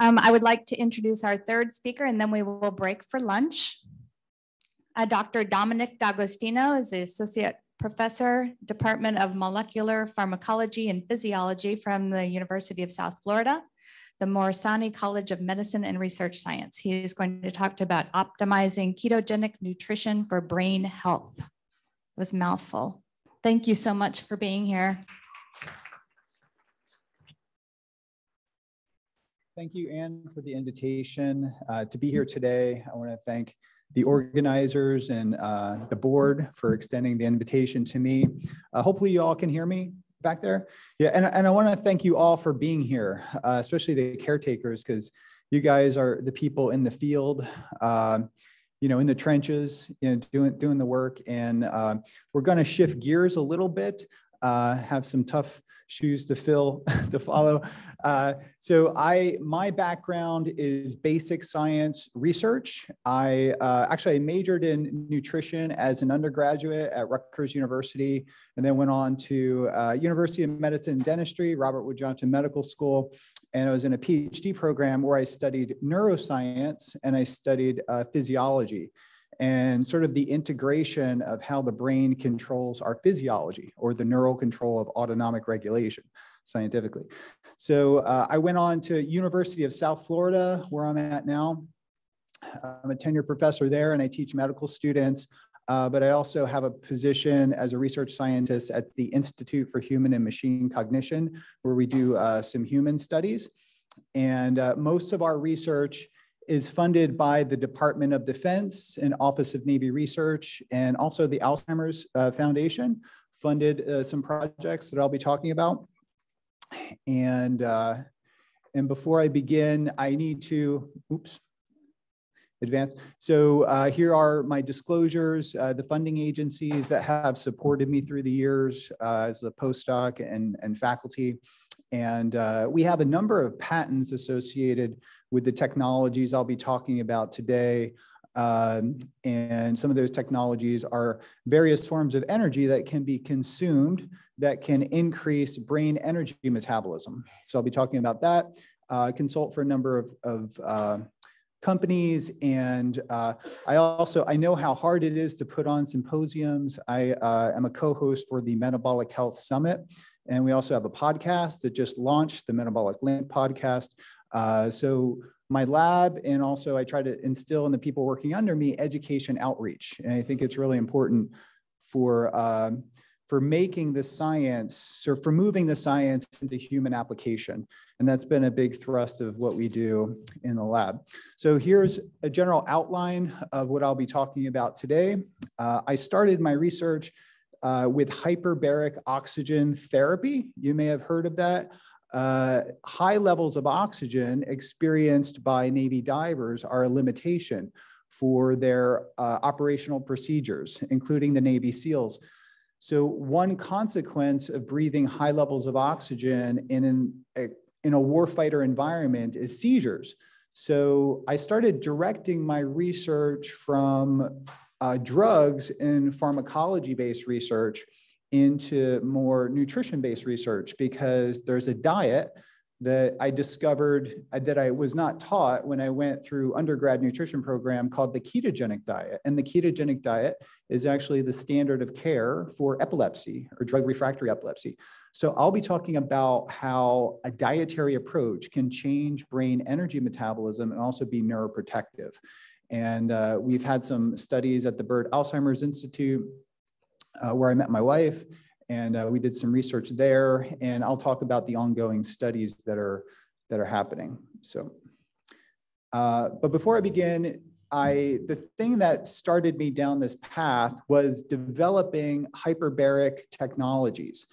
Um, I would like to introduce our third speaker and then we will break for lunch. Uh, Dr. Dominic D'Agostino is the Associate Professor, Department of Molecular Pharmacology and Physiology from the University of South Florida, the Morsani College of Medicine and Research Science. He is going to talk about optimizing ketogenic nutrition for brain health. It was mouthful. Thank you so much for being here. Thank you, Anne, for the invitation uh, to be here today. I want to thank the organizers and uh, the board for extending the invitation to me. Uh, hopefully you all can hear me back there. Yeah, and, and I want to thank you all for being here, uh, especially the caretakers, because you guys are the people in the field, uh, you know, in the trenches, you know, doing, doing the work. And uh, we're going to shift gears a little bit, have some tough shoes to fill to follow. Uh, so I my background is basic science research. I uh, actually majored in nutrition as an undergraduate at Rutgers University, and then went on to uh, University of Medicine and Dentistry, Robert Wood Johnson Medical School, and I was in a PhD program where I studied neuroscience and I studied uh, physiology and sort of the integration of how the brain controls our physiology or the neural control of autonomic regulation scientifically. So uh, I went on to University of South Florida, where I'm at now. I'm a tenured professor there and I teach medical students, uh, but I also have a position as a research scientist at the Institute for Human and Machine Cognition, where we do uh, some human studies. And uh, most of our research is funded by the Department of Defense and Office of Navy Research, and also the Alzheimer's uh, Foundation funded uh, some projects that I'll be talking about. And, uh, and before I begin, I need to, oops, advance. So uh, here are my disclosures, uh, the funding agencies that have supported me through the years uh, as a postdoc and, and faculty. And uh, we have a number of patents associated with the technologies I'll be talking about today. Um, and some of those technologies are various forms of energy that can be consumed that can increase brain energy metabolism. So I'll be talking about that. Uh, consult for a number of, of uh, companies and uh, i also i know how hard it is to put on symposiums i uh, am a co-host for the metabolic health summit and we also have a podcast that just launched, the Metabolic Link podcast. Uh, so my lab and also I try to instill in the people working under me education outreach. And I think it's really important for, uh, for making the science, or for moving the science into human application. And that's been a big thrust of what we do in the lab. So here's a general outline of what I'll be talking about today. Uh, I started my research uh, with hyperbaric oxygen therapy. You may have heard of that. Uh, high levels of oxygen experienced by Navy divers are a limitation for their uh, operational procedures, including the Navy SEALs. So one consequence of breathing high levels of oxygen in, an, a, in a warfighter environment is seizures. So I started directing my research from uh, drugs and pharmacology based research into more nutrition based research because there's a diet that I discovered uh, that I was not taught when I went through undergrad nutrition program called the ketogenic diet. And the ketogenic diet is actually the standard of care for epilepsy or drug refractory epilepsy. So I'll be talking about how a dietary approach can change brain energy metabolism and also be neuroprotective. And uh, we've had some studies at the Byrd Alzheimer's Institute uh, where I met my wife and uh, we did some research there. And I'll talk about the ongoing studies that are, that are happening. So, uh, but before I begin, I, the thing that started me down this path was developing hyperbaric technologies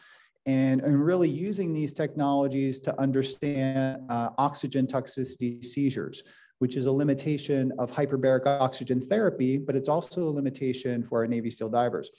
and, and really using these technologies to understand uh, oxygen toxicity seizures which is a limitation of hyperbaric oxygen therapy, but it's also a limitation for our Navy SEAL divers.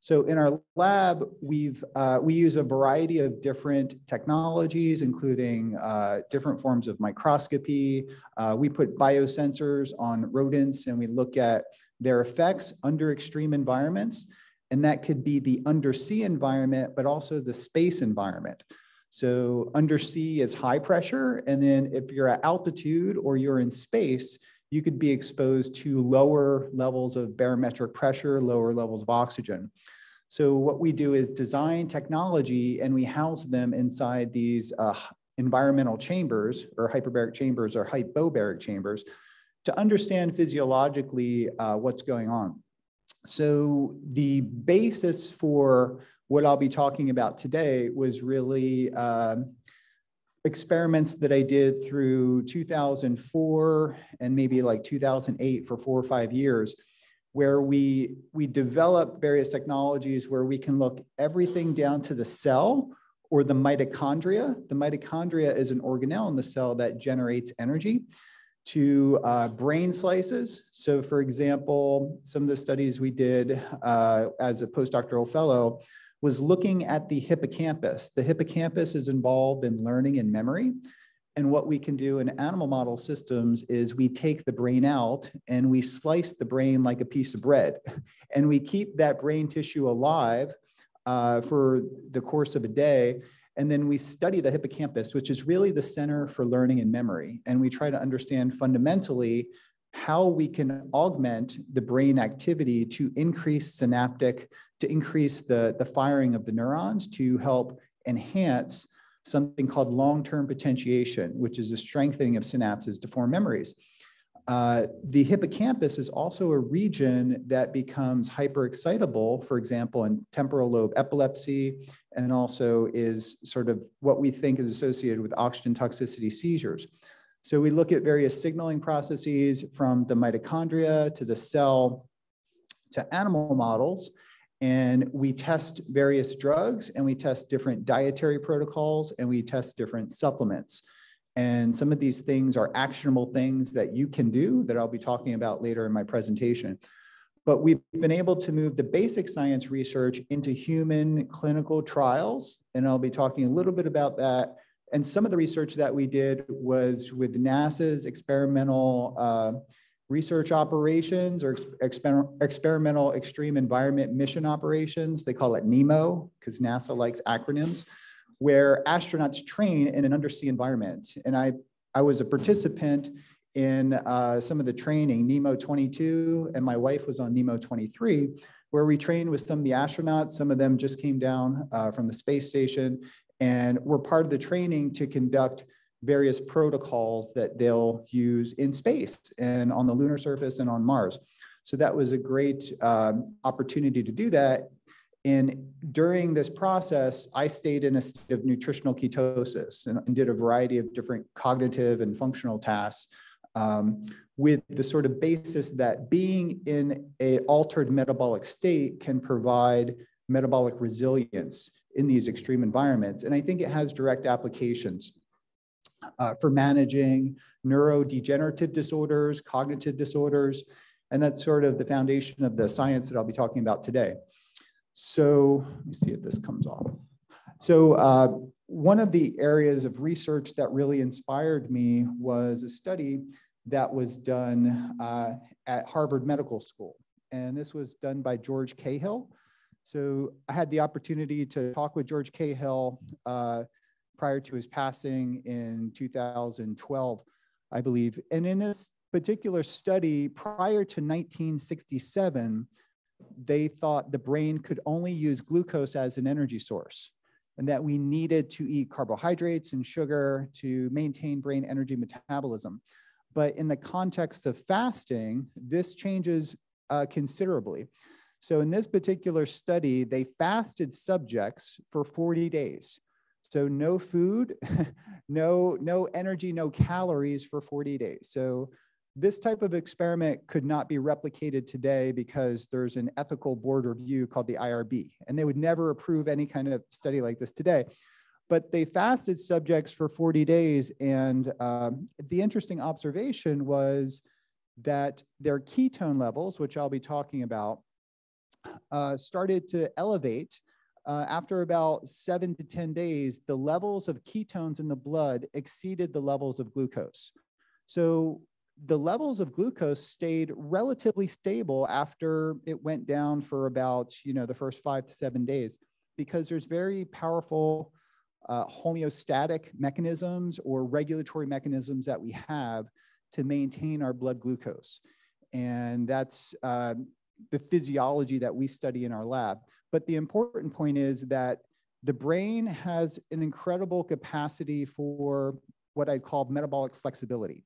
So in our lab, we've uh, we use a variety of different technologies, including uh, different forms of microscopy. Uh, we put biosensors on rodents and we look at their effects under extreme environments. And that could be the undersea environment, but also the space environment. So undersea is high pressure. And then if you're at altitude or you're in space, you could be exposed to lower levels of barometric pressure, lower levels of oxygen. So what we do is design technology and we house them inside these uh, environmental chambers or hyperbaric chambers or hypobaric chambers to understand physiologically uh, what's going on. So the basis for what I'll be talking about today was really um, experiments that I did through 2004 and maybe like 2008 for four or five years, where we, we develop various technologies where we can look everything down to the cell or the mitochondria. The mitochondria is an organelle in the cell that generates energy to uh, brain slices. So for example, some of the studies we did uh, as a postdoctoral fellow was looking at the hippocampus. The hippocampus is involved in learning and memory. And what we can do in animal model systems is we take the brain out and we slice the brain like a piece of bread. And we keep that brain tissue alive uh, for the course of a day. And then we study the hippocampus, which is really the center for learning and memory. And we try to understand fundamentally how we can augment the brain activity to increase synaptic, to increase the, the firing of the neurons to help enhance something called long-term potentiation, which is the strengthening of synapses to form memories. Uh, the hippocampus is also a region that becomes hyperexcitable, for example, in temporal lobe epilepsy, and also is sort of what we think is associated with oxygen toxicity seizures. So we look at various signaling processes from the mitochondria to the cell to animal models, and we test various drugs and we test different dietary protocols and we test different supplements. And some of these things are actionable things that you can do that I'll be talking about later in my presentation. But we've been able to move the basic science research into human clinical trials. And I'll be talking a little bit about that. And some of the research that we did was with NASA's experimental uh, research operations or exper experimental extreme environment mission operations. They call it NEEMO because NASA likes acronyms where astronauts train in an undersea environment. And I, I was a participant in uh, some of the training, NEEMO 22, and my wife was on NEEMO 23, where we trained with some of the astronauts. Some of them just came down uh, from the space station and we're part of the training to conduct various protocols that they'll use in space and on the lunar surface and on Mars. So that was a great um, opportunity to do that. And during this process, I stayed in a state of nutritional ketosis and, and did a variety of different cognitive and functional tasks um, with the sort of basis that being in a altered metabolic state can provide metabolic resilience in these extreme environments. And I think it has direct applications uh, for managing neurodegenerative disorders, cognitive disorders, and that's sort of the foundation of the science that I'll be talking about today. So let me see if this comes off. So uh, one of the areas of research that really inspired me was a study that was done uh, at Harvard Medical School. And this was done by George Cahill. So I had the opportunity to talk with George Cahill uh, prior to his passing in 2012, I believe. And in this particular study, prior to 1967, they thought the brain could only use glucose as an energy source and that we needed to eat carbohydrates and sugar to maintain brain energy metabolism. But in the context of fasting, this changes uh, considerably. So in this particular study, they fasted subjects for 40 days. So no food, no, no energy, no calories for 40 days. So this type of experiment could not be replicated today because there's an ethical board review called the IRB, and they would never approve any kind of study like this today. But they fasted subjects for 40 days, and um, the interesting observation was that their ketone levels, which I'll be talking about, uh, started to elevate. Uh, after about seven to 10 days, the levels of ketones in the blood exceeded the levels of glucose. So the levels of glucose stayed relatively stable after it went down for about you know the first five to seven days because there's very powerful uh, homeostatic mechanisms or regulatory mechanisms that we have to maintain our blood glucose. And that's uh, the physiology that we study in our lab. But the important point is that the brain has an incredible capacity for what I call metabolic flexibility.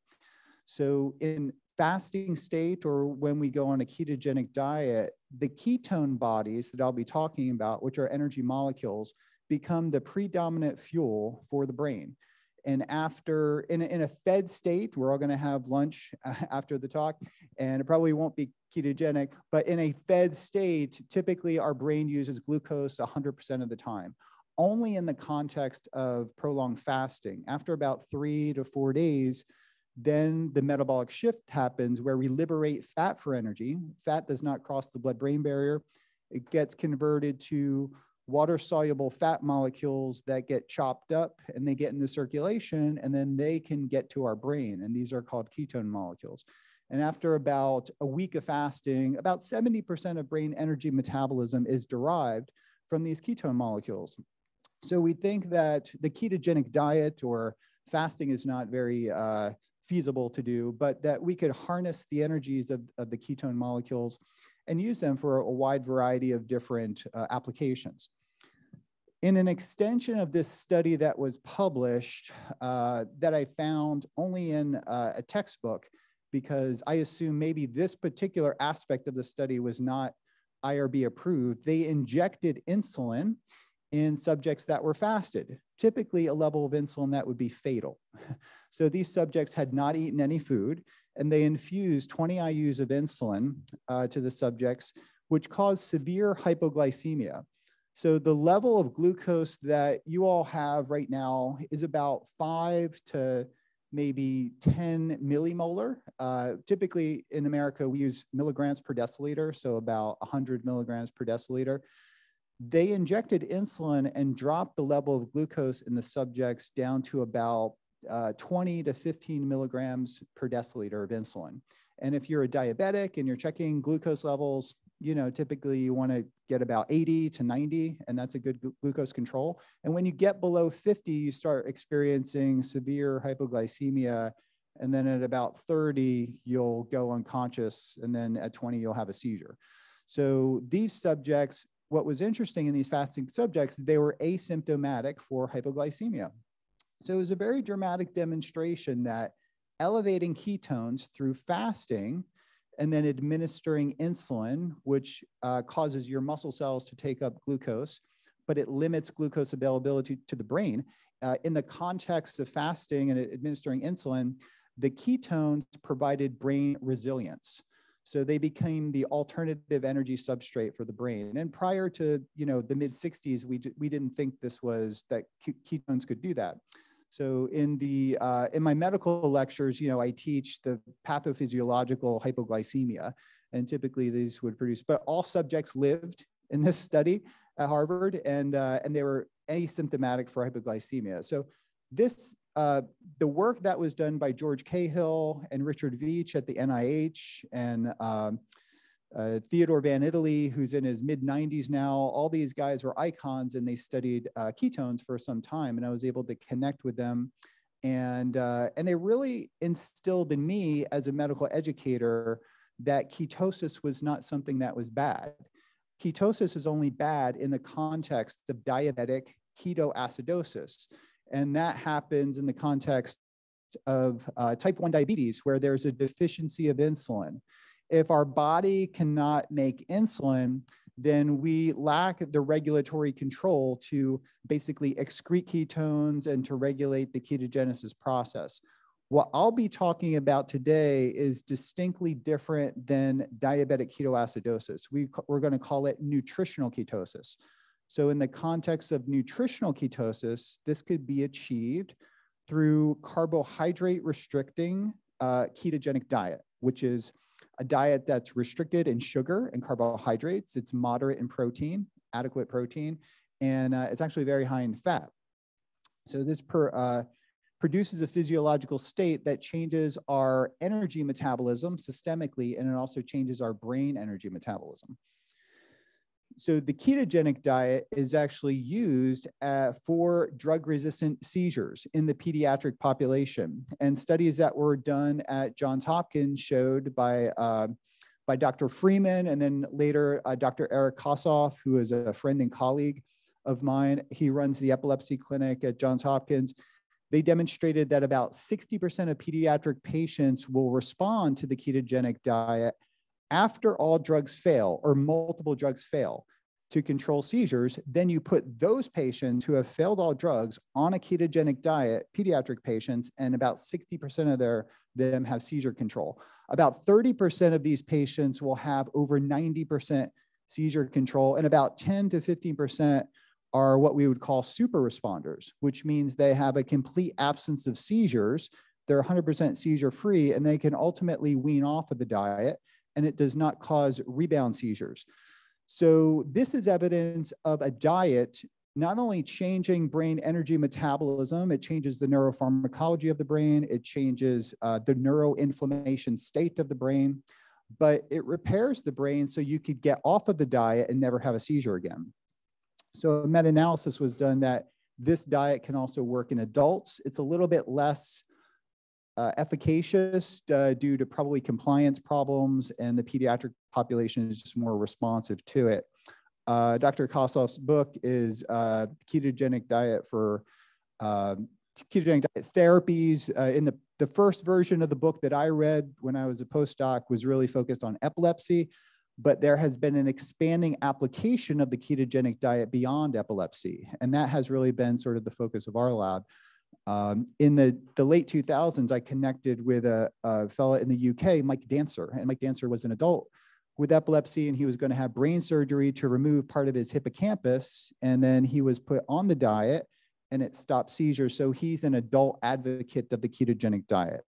So in fasting state or when we go on a ketogenic diet, the ketone bodies that I'll be talking about, which are energy molecules, become the predominant fuel for the brain. And after, in a, in a fed state, we're all going to have lunch after the talk, and it probably won't be ketogenic, but in a fed state, typically our brain uses glucose 100% of the time. Only in the context of prolonged fasting. After about three to four days, then the metabolic shift happens where we liberate fat for energy. Fat does not cross the blood brain barrier. It gets converted to water soluble fat molecules that get chopped up and they get into circulation and then they can get to our brain. And these are called ketone molecules. And after about a week of fasting, about 70% of brain energy metabolism is derived from these ketone molecules. So we think that the ketogenic diet or fasting is not very uh, feasible to do, but that we could harness the energies of, of the ketone molecules and use them for a wide variety of different uh, applications. In an extension of this study that was published uh, that I found only in uh, a textbook, because I assume maybe this particular aspect of the study was not IRB approved, they injected insulin in subjects that were fasted, typically a level of insulin that would be fatal. So these subjects had not eaten any food, and they infused 20 IUs of insulin uh, to the subjects, which caused severe hypoglycemia. So the level of glucose that you all have right now is about five to maybe 10 millimolar. Uh, typically in America, we use milligrams per deciliter, so about 100 milligrams per deciliter. They injected insulin and dropped the level of glucose in the subjects down to about uh, 20 to 15 milligrams per deciliter of insulin. And if you're a diabetic and you're checking glucose levels, you know, typically you want to get about 80 to 90, and that's a good gl glucose control. And when you get below 50, you start experiencing severe hypoglycemia. And then at about 30, you'll go unconscious. And then at 20, you'll have a seizure. So these subjects, what was interesting in these fasting subjects, they were asymptomatic for hypoglycemia. So it was a very dramatic demonstration that elevating ketones through fasting and then administering insulin, which uh, causes your muscle cells to take up glucose, but it limits glucose availability to the brain. Uh, in the context of fasting and administering insulin, the ketones provided brain resilience. So they became the alternative energy substrate for the brain. And prior to you know the mid 60s, we, we didn't think this was that ketones could do that. So in the uh, in my medical lectures, you know, I teach the pathophysiological hypoglycemia, and typically these would produce. But all subjects lived in this study at Harvard, and uh, and they were asymptomatic for hypoglycemia. So this uh, the work that was done by George Cahill and Richard Veech at the NIH and um, uh, Theodore Van Itallie, who's in his mid 90s now. All these guys were icons and they studied uh, ketones for some time, and I was able to connect with them. And, uh, and they really instilled in me as a medical educator that ketosis was not something that was bad. Ketosis is only bad in the context of diabetic ketoacidosis. And that happens in the context of uh, type 1 diabetes, where there's a deficiency of insulin if our body cannot make insulin, then we lack the regulatory control to basically excrete ketones and to regulate the ketogenesis process. What I'll be talking about today is distinctly different than diabetic ketoacidosis. We, we're going to call it nutritional ketosis. So, in the context of nutritional ketosis, this could be achieved through carbohydrate restricting uh, ketogenic diet, which is a diet that's restricted in sugar and carbohydrates. It's moderate in protein, adequate protein, and uh, it's actually very high in fat. So this per, uh, produces a physiological state that changes our energy metabolism systemically, and it also changes our brain energy metabolism. So the ketogenic diet is actually used uh, for drug-resistant seizures in the pediatric population. And studies that were done at Johns Hopkins showed by, uh, by Dr. Freeman and then later uh, Dr. Eric Kossoff, who is a friend and colleague of mine. He runs the epilepsy clinic at Johns Hopkins. They demonstrated that about 60% of pediatric patients will respond to the ketogenic diet after all drugs fail or multiple drugs fail to control seizures, then you put those patients who have failed all drugs on a ketogenic diet, pediatric patients, and about 60% of their, them have seizure control. About 30% of these patients will have over 90% seizure control, and about 10 to 15% are what we would call super responders, which means they have a complete absence of seizures. They're 100% seizure free, and they can ultimately wean off of the diet and it does not cause rebound seizures. So this is evidence of a diet not only changing brain energy metabolism, it changes the neuropharmacology of the brain, it changes uh, the neuroinflammation state of the brain, but it repairs the brain so you could get off of the diet and never have a seizure again. So a meta-analysis was done that this diet can also work in adults. It's a little bit less uh, efficacious uh, due to probably compliance problems, and the pediatric population is just more responsive to it. Uh, Dr. Kossoff's book is uh, Ketogenic Diet for um, Ketogenic Diet Therapies. Uh, in the, the first version of the book that I read when I was a postdoc was really focused on epilepsy, but there has been an expanding application of the ketogenic diet beyond epilepsy, and that has really been sort of the focus of our lab. Um, in the, the late 2000s, I connected with a, a fellow in the UK, Mike Dancer, and Mike Dancer was an adult with epilepsy and he was going to have brain surgery to remove part of his hippocampus. And then he was put on the diet and it stopped seizures. So he's an adult advocate of the ketogenic diet.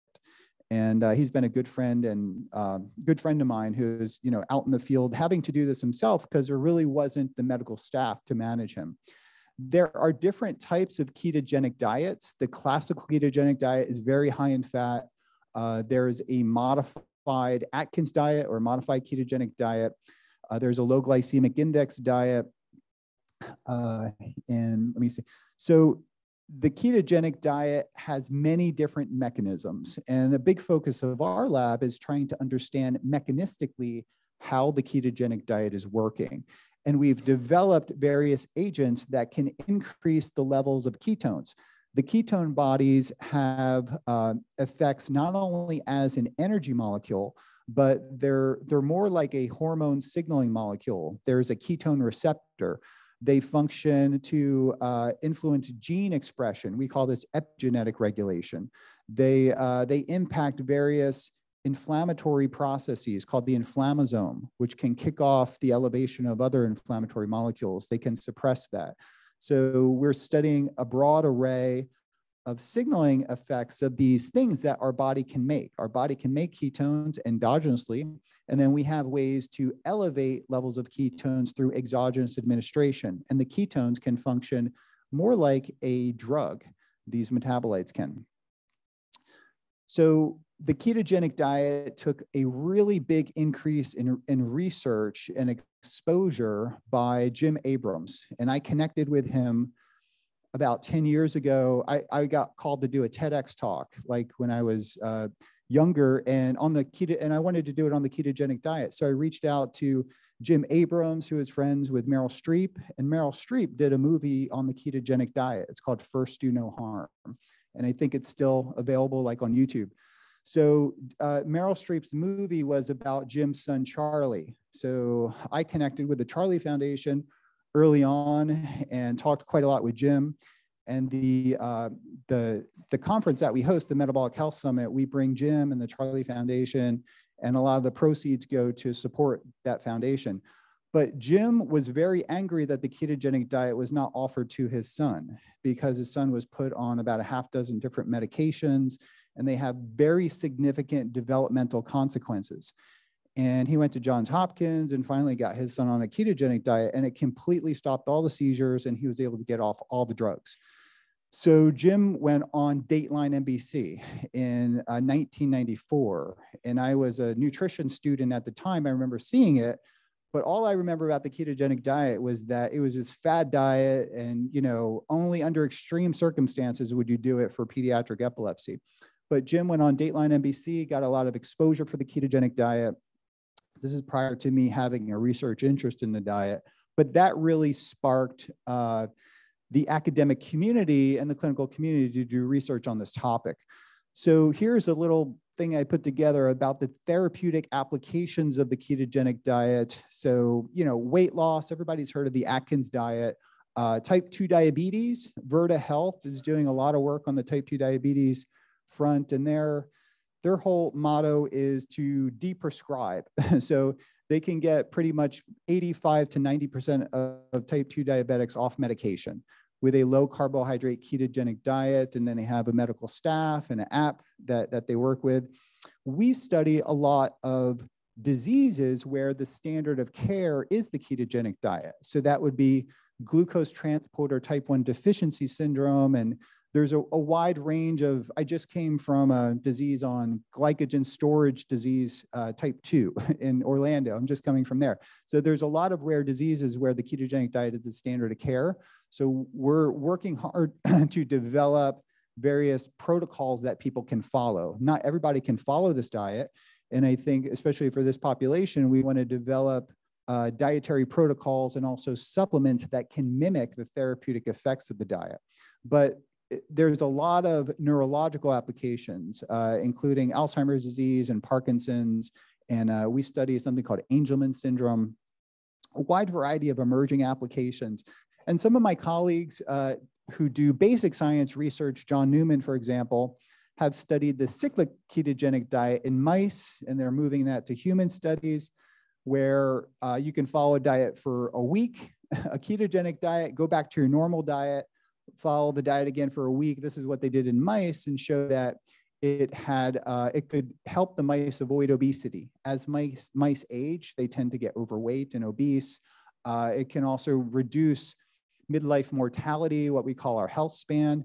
And uh, he's been a good friend and um, good friend of mine who's, you know, out in the field having to do this himself because there really wasn't the medical staff to manage him. There are different types of ketogenic diets. The classical ketogenic diet is very high in fat. Uh, there's a modified Atkins diet or modified ketogenic diet. Uh, there's a low glycemic index diet. Uh, and let me see. So the ketogenic diet has many different mechanisms. And a big focus of our lab is trying to understand mechanistically how the ketogenic diet is working. And we've developed various agents that can increase the levels of ketones. The ketone bodies have uh, effects not only as an energy molecule, but they're, they're more like a hormone signaling molecule. There's a ketone receptor. They function to uh, influence gene expression. We call this epigenetic regulation. They, uh, they impact various inflammatory processes called the inflammasome, which can kick off the elevation of other inflammatory molecules. They can suppress that. So we're studying a broad array of signaling effects of these things that our body can make. Our body can make ketones endogenously, and then we have ways to elevate levels of ketones through exogenous administration. And the ketones can function more like a drug, these metabolites can. So the ketogenic diet took a really big increase in, in research and exposure by Jim Abrahams. And I connected with him about 10 years ago. I, I got called to do a TEDx talk, like when I was uh, younger and on the keto, and I wanted to do it on the ketogenic diet. So I reached out to Jim Abrahams, who is friends with Meryl Streep, and Meryl Streep did a movie on the ketogenic diet. It's called First Do No Harm. And I think it's still available like on YouTube. So uh, Meryl Streep's movie was about Jim's son, Charlie. So I connected with the Charlie Foundation early on and talked quite a lot with Jim. And the, uh, the, the conference that we host, the Metabolic Health Summit, we bring Jim and the Charlie Foundation, and a lot of the proceeds go to support that foundation. But Jim was very angry that the ketogenic diet was not offered to his son because his son was put on about a half dozen different medications and they have very significant developmental consequences. And he went to Johns Hopkins and finally got his son on a ketogenic diet, and it completely stopped all the seizures, and he was able to get off all the drugs. So Jim went on Dateline NBC in uh, 1994, and I was a nutrition student at the time. I remember seeing it, But all I remember about the ketogenic diet was that it was this fad diet, and you know, only under extreme circumstances would you do it for pediatric epilepsy. But Jim went on Dateline NBC, got a lot of exposure for the ketogenic diet. This is prior to me having a research interest in the diet, but that really sparked uh, the academic community and the clinical community to do research on this topic. So here's a little thing I put together about the therapeutic applications of the ketogenic diet. So, you know, weight loss, everybody's heard of the Atkins diet. Uh, type 2 diabetes, Virta Health is doing a lot of work on the type 2 diabetes front, and their, their whole motto is to deprescribe. so they can get pretty much 85 to 90% of, of type 2 diabetics off medication with a low carbohydrate ketogenic diet, and then they have a medical staff and an app that, that they work with. We study a lot of diseases where the standard of care is the ketogenic diet. So that would be glucose transporter type 1 deficiency syndrome and there's a, a, wide range of, I just came from a disease on glycogen storage disease uh, type 2 in Orlando. I'm just coming from there. So there's a lot of rare diseases where the ketogenic diet is the standard of care. So we're working hard to develop various protocols that people can follow. Not everybody can follow this diet. And I think, especially for this population, we want to develop uh, dietary protocols and also supplements that can mimic the therapeutic effects of the diet. But there's a lot of neurological applications, uh, including Alzheimer's disease and Parkinson's. And uh, we study something called Angelman syndrome, a wide variety of emerging applications. And some of my colleagues uh, who do basic science research, John Newman, for example, have studied the cyclic ketogenic diet in mice, and they're moving that to human studies where uh, you can follow a diet for a week, a ketogenic diet, go back to your normal diet, follow the diet again for a week. This is what they did in mice and show that it had uh, it could help the mice avoid obesity. As mice mice age, they tend to get overweight and obese. Uh, it can also reduce midlife mortality, what we call our health span.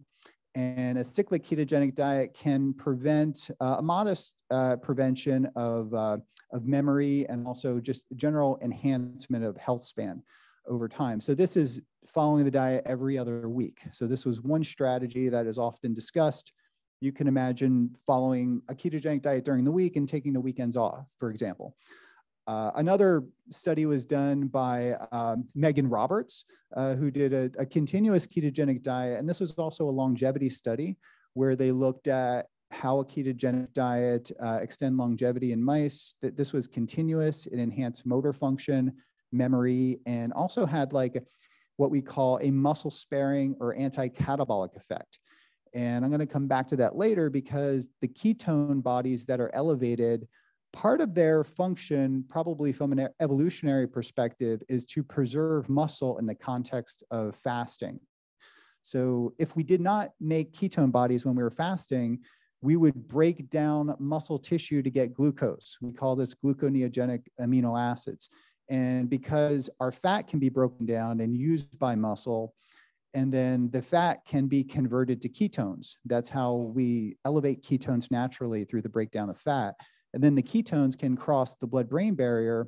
And a cyclic ketogenic diet can prevent uh, a modest uh, prevention of, uh, of memory and also just general enhancement of health span over time. So this is following the diet every other week. So this was one strategy that is often discussed. You can imagine following a ketogenic diet during the week and taking the weekends off, for example. Uh, another study was done by um, Megan Roberts, uh, who did a, a, continuous ketogenic diet. And this was also a longevity study where they looked at how a ketogenic diet uh, extend longevity in mice. That this was continuous, it enhanced motor function, memory, and also had like what we call a muscle sparing or anti-catabolic effect. And I'm going to come back to that later because the ketone bodies that are elevated, part of their function, probably from an evolutionary perspective, is to preserve muscle in the context of fasting. So if we did not make ketone bodies when we were fasting, we would break down muscle tissue to get glucose. We call this gluconeogenic amino acids. And because our fat can be broken down and used by muscle, and then the fat can be converted to ketones. That's how we elevate ketones naturally through the breakdown of fat. And then the ketones can cross the blood brain barrier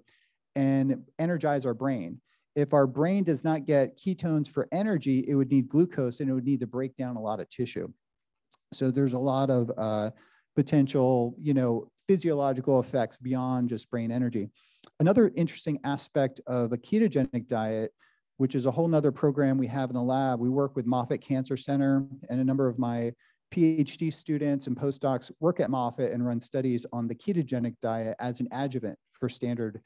and energize our brain. If our brain does not get ketones for energy, it would need glucose and it would need to break down a lot of tissue. So there's a lot of uh, potential, you know, physiological effects beyond just brain energy. Another interesting aspect of a ketogenic diet, which is a whole nother program we have in the lab, we work with Moffitt Cancer Center and a number of my PhD students and postdocs work at Moffitt and run studies on the ketogenic diet as an adjuvant for standard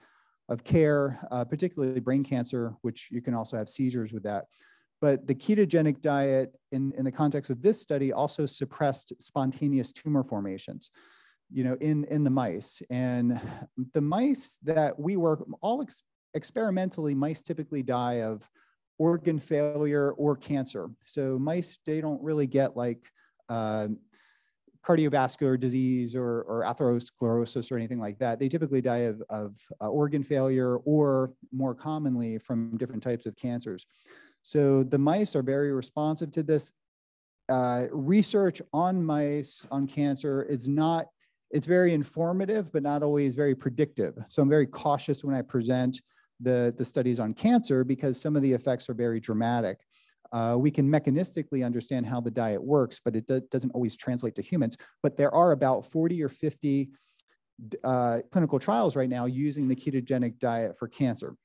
of care, uh, particularly brain cancer, which you can also have seizures with that. But the ketogenic diet in, in the context of this study also suppressed spontaneous tumor formations you know, in, in the mice. And the mice that we work, all ex experimentally, mice typically die of organ failure or cancer. So mice, they don't really get like uh, cardiovascular disease or, or atherosclerosis or anything like that. They typically die of, of uh, organ failure or more commonly from different types of cancers. So the mice are very responsive to this. Uh, research on mice on cancer is not it's very informative, but not always very predictive. So I'm very cautious when I present the, the studies on cancer because some of the effects are very dramatic. Uh, we can mechanistically understand how the diet works, but it do doesn't always translate to humans. But there are about 40 or 50 uh, clinical trials right now using the ketogenic diet for cancer.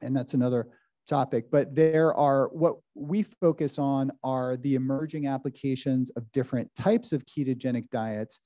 And that's another topic. But there are what we focus on are the emerging applications of different types of ketogenic diets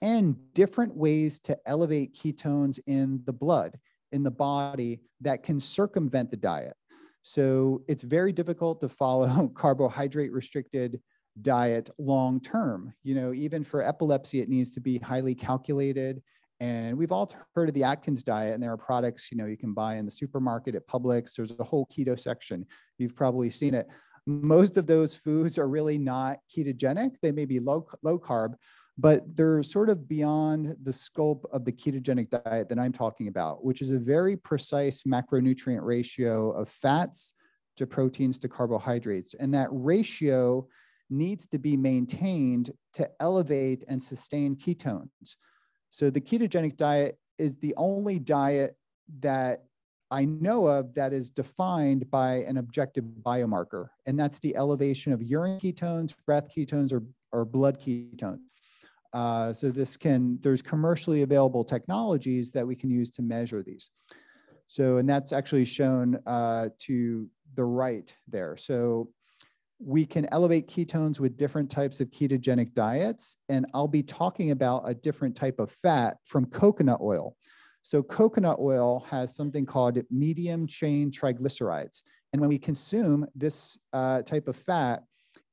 and different ways to elevate ketones in the blood, in the body that can circumvent the diet. So it's very difficult to follow carbohydrate restricted diet long term. You know, even for epilepsy, it needs to be highly calculated. And we've all heard of the Atkins diet, and there are products, you know, you can buy in the supermarket at Publix. There's a whole keto section. You've probably seen it. Most of those foods are really not ketogenic. They may be low, low carb, but they're sort of beyond the scope of the ketogenic diet that I'm talking about, which is a very precise macronutrient ratio of fats to proteins to carbohydrates. And that ratio needs to be maintained to elevate and sustain ketones. So the ketogenic diet is the only diet that I know of that is defined by an objective biomarker, and that's the elevation of urine ketones, breath ketones, or, or blood ketones. Uh, so this can, there's commercially available technologies that we can use to measure these. So, and that's actually shown uh, to the right there. So we can elevate ketones with different types of ketogenic diets. And I'll be talking about a different type of fat from coconut oil. So coconut oil has something called medium chain triglycerides. And when we consume this uh, type of fat,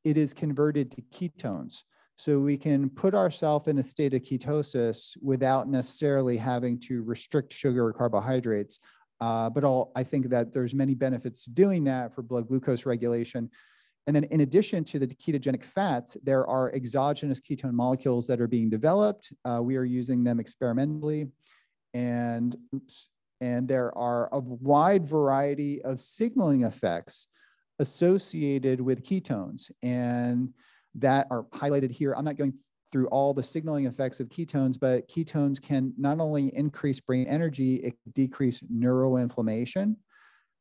it is converted to ketones. So we can put ourselves in a state of ketosis without necessarily having to restrict sugar or carbohydrates. Uh, but I think that there's many benefits to doing that for blood glucose regulation. And then in addition to the ketogenic fats, there are exogenous ketone molecules that are being developed. Uh, we are using them experimentally. And, oops, and there are a wide variety of signaling effects associated with ketones. And that are highlighted here. I'm not going through all the signaling effects of ketones, but ketones can not only increase brain energy, it can decrease neuroinflammation.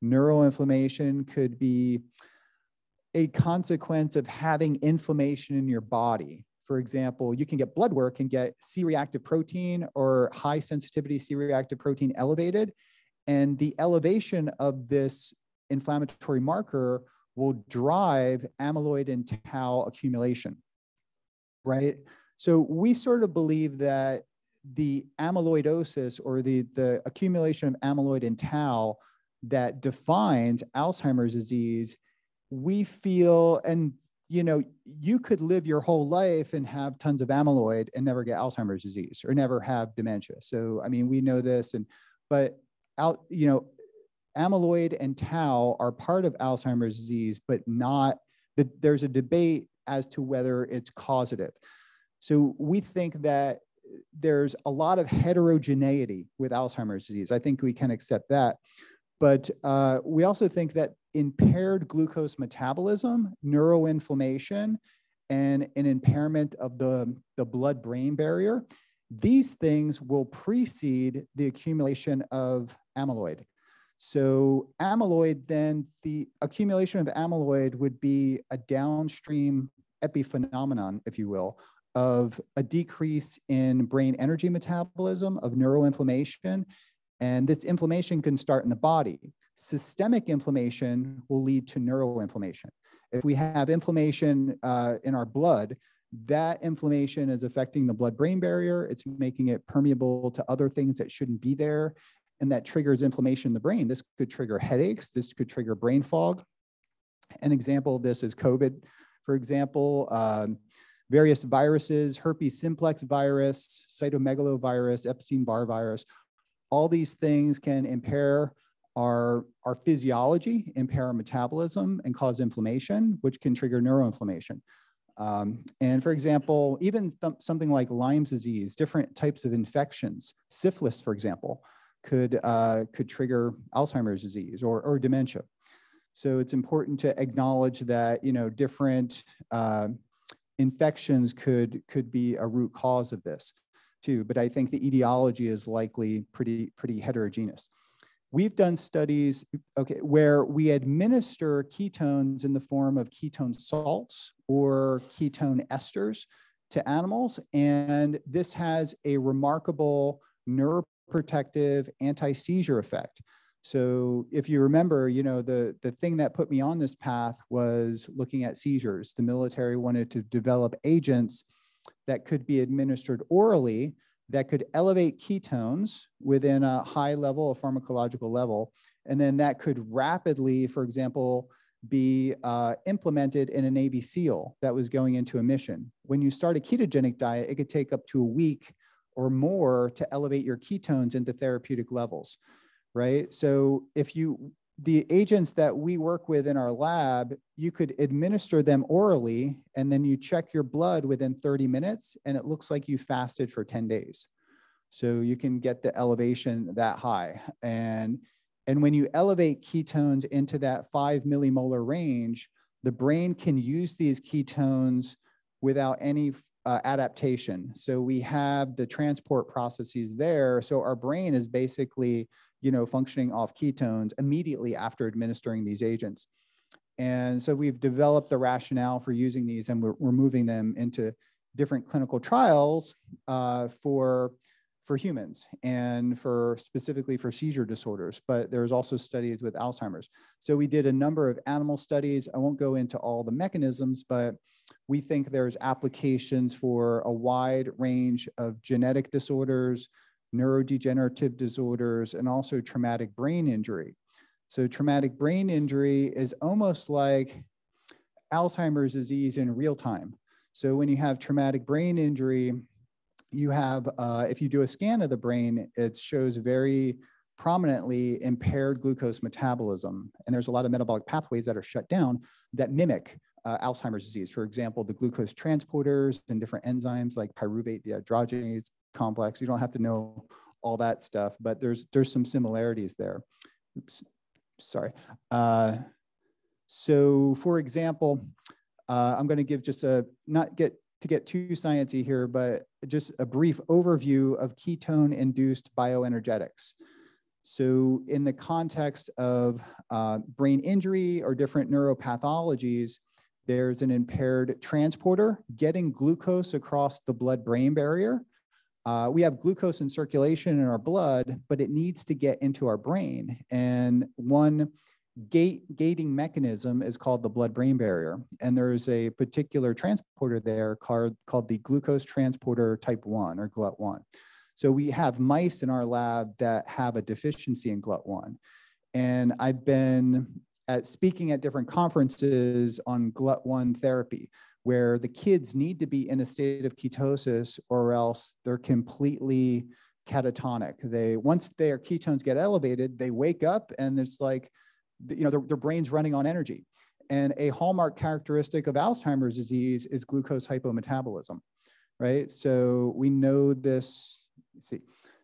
Neuroinflammation could be a consequence of having inflammation in your body. For example, you can get blood work and get C-reactive protein or high sensitivity C-reactive protein elevated. And the elevation of this inflammatory marker will drive amyloid and tau accumulation, right? So we sort of believe that the amyloidosis or the, the accumulation of amyloid and tau that defines Alzheimer's disease, we feel, and you know, you could live your whole life and have tons of amyloid and never get Alzheimer's disease or never have dementia. So, I mean, we know this, and but out, you know, amyloid and tau are part of Alzheimer's disease, but not that there's a debate as to whether it's causative. So we think that there's a lot of heterogeneity with Alzheimer's disease. I think we can accept that. But uh, we also think that impaired glucose metabolism, neuroinflammation, and an impairment of the, the blood brain barrier, these things will precede the accumulation of amyloid. So amyloid, then the accumulation of amyloid would be a downstream epiphenomenon, if you will, of a decrease in brain energy metabolism, of neuroinflammation. And this inflammation can start in the body. Systemic inflammation will lead to neuroinflammation. If we have inflammation uh, in our blood, that inflammation is affecting the blood brain barrier. It's making it permeable to other things that shouldn't be there and that triggers inflammation in the brain. This could trigger headaches. This could trigger brain fog. An example of this is COVID, for example, um, various viruses, herpes simplex virus, cytomegalovirus, Epstein-Barr virus. All these things can impair our, our physiology, impair our metabolism, and cause inflammation, which can trigger neuroinflammation. Um, and for example, even something like Lyme's disease, different types of infections, syphilis, for example, could, uh, could trigger Alzheimer's disease or, or dementia. So it's important to acknowledge that, you know, different uh, infections could, could be a root cause of this too. But I think the etiology is likely pretty, pretty heterogeneous. we've done studies okay, where we administer ketones in the form of ketone salts or ketone esters to animals. And this has a remarkable neuroprotective anti-seizure effect. So if you remember, you know, the, the thing that put me on this path was looking at seizures. The military wanted to develop agents that could be administered orally that could elevate ketones within a high level, a pharmacological level. And then that could rapidly, for example, be uh, implemented in a Navy SEAL that was going into a mission. When you start a ketogenic diet, it could take up to a week or more to elevate your ketones into therapeutic levels right? So if you, the agents that we work with in our lab, you could administer them orally and then you check your blood within 30 minutes and it looks like you fasted for 10 days. So you can get the elevation that high. And, and when you elevate ketones into that five millimolar range, the brain can use these ketones without any uh, adaptation. So we have the transport processes there. So our brain is basically you know, functioning off ketones immediately after administering these agents. And so we've developed the rationale for using these and we're, we're moving them into different clinical trials uh, for, for humans and for specifically for seizure disorders, but there's also studies with Alzheimer's. So we did a number of animal studies. I won't go into all the mechanisms, but we think there's applications for a wide range of genetic disorders, neurodegenerative disorders, and also traumatic brain injury. So traumatic brain injury is almost like Alzheimer's disease in real time. So when you have traumatic brain injury, you have, uh, if you do a scan of the brain, it shows very prominently impaired glucose metabolism. And there's a lot of metabolic pathways that are shut down that mimic uh, Alzheimer's disease. For example, the glucose transporters and different enzymes like pyruvate dehydrogenase complex. You don't have to know all that stuff, but there's there's some similarities there. Oops, sorry. Uh, so for example, uh, I'm going to give just a not get to get too sciencey here, but just a brief overview of ketone-induced bioenergetics. So in the context of uh, brain injury or different neuropathologies, there's an impaired transporter getting glucose across the blood-brain barrier uh, we have glucose in circulation in our blood, but it needs to get into our brain. And one gate, gating mechanism is called the blood brain barrier. And there's a particular transporter there called, called the glucose transporter type 1 or GLUT1. So we have mice in our lab that have a deficiency in GLUT1. And I've been at speaking at different conferences on GLUT1 therapy where the kids need to be in a state of ketosis or else they're completely catatonic. They once their ketones get elevated, they wake up and it's like, you know, their, their brain's running on energy. And a hallmark characteristic of Alzheimer's disease is glucose hypometabolism, right? So we know this. see,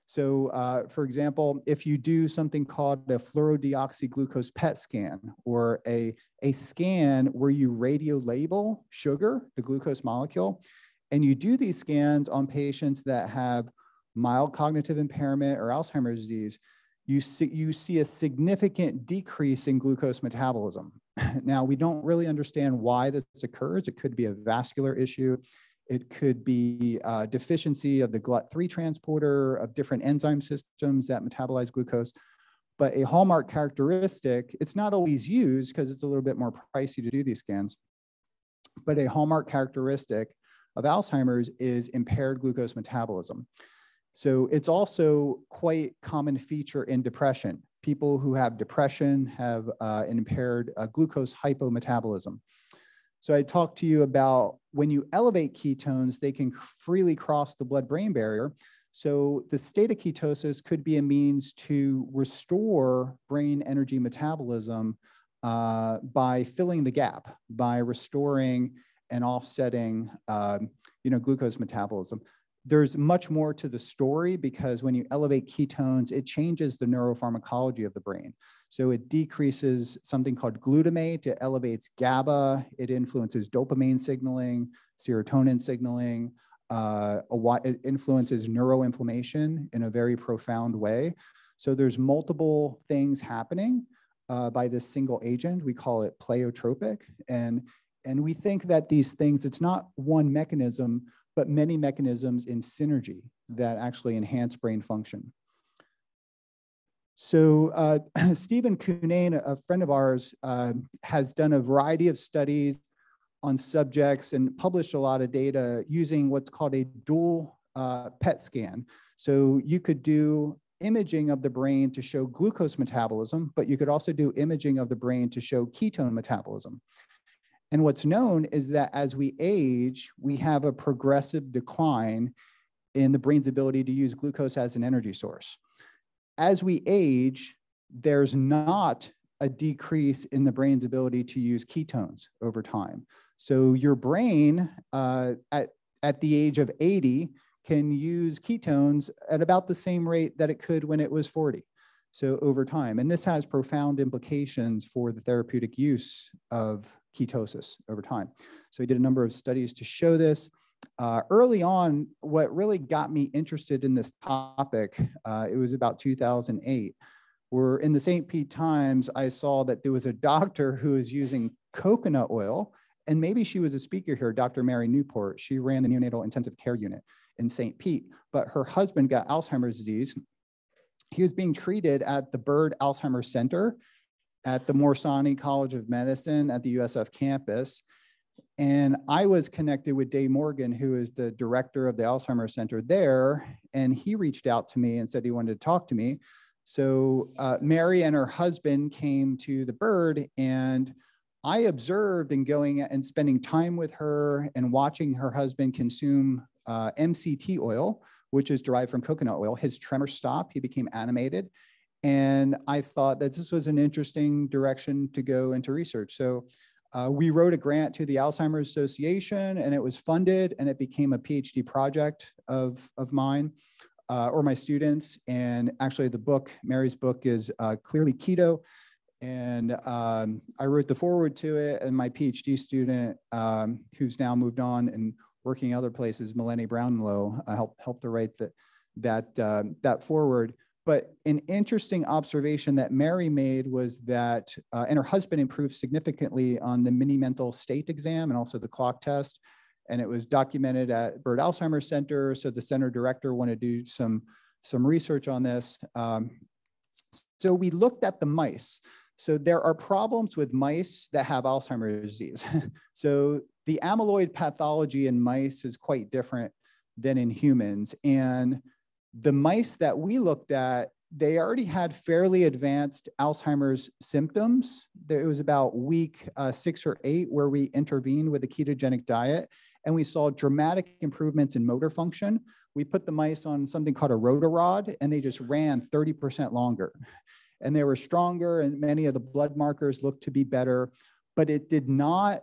so uh, for example, if you do something called a fluorodeoxyglucose PET scan or a, a scan where you radio label sugar, the glucose molecule, and you do these scans on patients that have mild cognitive impairment or Alzheimer's disease, you see, you see a significant decrease in glucose metabolism. now, we don't really understand why this occurs. It could be a vascular issue. It could be uh, deficiency of the GLUT3 transporter of different enzyme systems that metabolize glucose. But a hallmark characteristic, it's not always used because it's a little bit more pricey to do these scans. But a hallmark characteristic of Alzheimer's is impaired glucose metabolism. So it's also quite common feature in depression. People who have depression have uh, impaired uh, glucose hypometabolism. So I talked to you about when you elevate ketones, they can freely cross the blood brain barrier. So the state of ketosis could be a means to restore brain energy metabolism uh, by filling the gap, by restoring and offsetting uh, you know, glucose metabolism. There's much more to the story because when you elevate ketones, it changes the neuropharmacology of the brain. So it decreases something called glutamate, it elevates GABA, it influences dopamine signaling, serotonin signaling, uh, it influences neuroinflammation in a very profound way. So there's multiple things happening uh, by this single agent. We call it pleiotropic. And, and we think that these things, it's not one mechanism, but many mechanisms in synergy that actually enhance brain function. So uh, Stephen Cunnane, a friend of ours, uh, has done a variety of studies on subjects and published a lot of data using what's called a dual uh, PET scan. So you could do imaging of the brain to show glucose metabolism, but you could also do imaging of the brain to show ketone metabolism. And what's known is that as we age, we have a progressive decline in the brain's ability to use glucose as an energy source as we age, there's not a decrease in the brain's ability to use ketones over time. So your brain uh, at, at the age of 80 can use ketones at about the same rate that it could when it was 40. So over time, and this has profound implications for the therapeutic use of ketosis over time. So he did a number of studies to show this uh, early on, what really got me interested in this topic, uh, it was about 2008, where in the St. Pete Times, I saw that there was a doctor who was using coconut oil, and maybe she was a speaker here, Dr. Mary Newport. She ran the neonatal intensive care unit in St. Pete, but her husband got Alzheimer's disease. He was being treated at the Byrd Alzheimer's Center at the Morsani College of Medicine at the USF campus. And I was connected with Dave Morgan, who is the director of the Alzheimer's Center there. And he reached out to me and said he wanted to talk to me. So uh, Mary and her husband came to the Byrd, and I observed and going and spending time with her and watching her husband consume uh, MCT oil, which is derived from coconut oil. His tremor stopped, he became animated. And I thought that this was an interesting direction to go into research. So uh, we wrote a grant to the Alzheimer's Association and it was funded and it became a PhD project of, of mine uh, or my students. And actually the book, Mary's book is uh, Clearly Keto. And um, I wrote the forward to it and my PhD student um, who's now moved on and working other places, Milene Brownlow, uh, helped, helped to write the, that, uh, that forward. But an interesting observation that Mary made was that, uh, and her husband improved significantly on the mini mental state exam and also the clock test. And it was documented at Byrd Alzheimer's Center. So the center director wanted to do some, some research on this. Um, so we looked at the mice. So there are problems with mice that have Alzheimer's disease. so the amyloid pathology in mice is quite different than in humans. And the mice that we looked at, they already had fairly advanced Alzheimer's symptoms. It was about week uh, six or eight where we intervened with a ketogenic diet, and we saw dramatic improvements in motor function. We put the mice on something called a rotarod, and they just ran 30% longer. And they were stronger, and many of the blood markers looked to be better, but it did not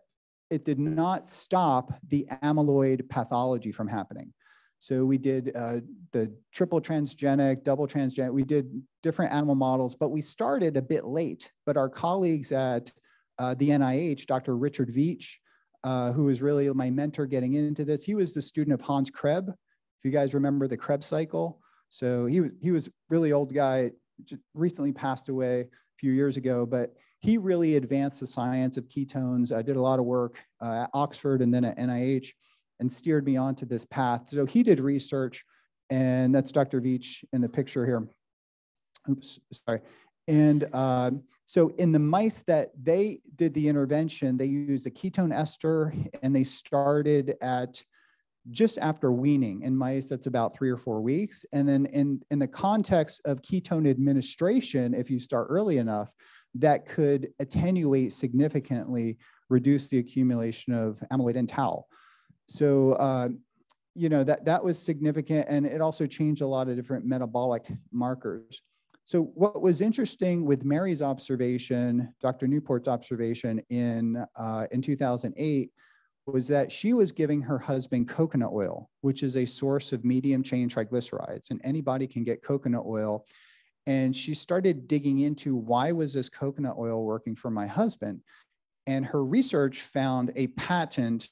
it did not stop the amyloid pathology from happening. So we did uh, the triple transgenic, double transgenic, we did different animal models, but we started a bit late. But our colleagues at uh, the NIH, Dr. Richard Veech, uh, who was really my mentor getting into this, he was the student of Hans Krebs. If you guys remember the Krebs cycle. So he, he was really old guy, recently passed away a few years ago, but he really advanced the science of ketones. I did a lot of work uh, at Oxford and then at NIH and steered me onto this path. So he did research, and that's Dr. Veech in the picture here. Oops, sorry. And um, so in the mice that they did the intervention, they used a ketone ester and they started at just after weaning. In mice, that's about three or four weeks. And then in, in the context of ketone administration, if you start early enough, that could attenuate significantly, reduce the accumulation of amyloid and tau. So, uh, you know, that, that was significant and it also changed a lot of different metabolic markers. So what was interesting with Mary's observation, Dr. Newport's observation in, uh, in 2008 was that she was giving her husband coconut oil, which is a source of medium chain triglycerides and anybody can get coconut oil. And she started digging into why was this coconut oil working for my husband? And her research found a patent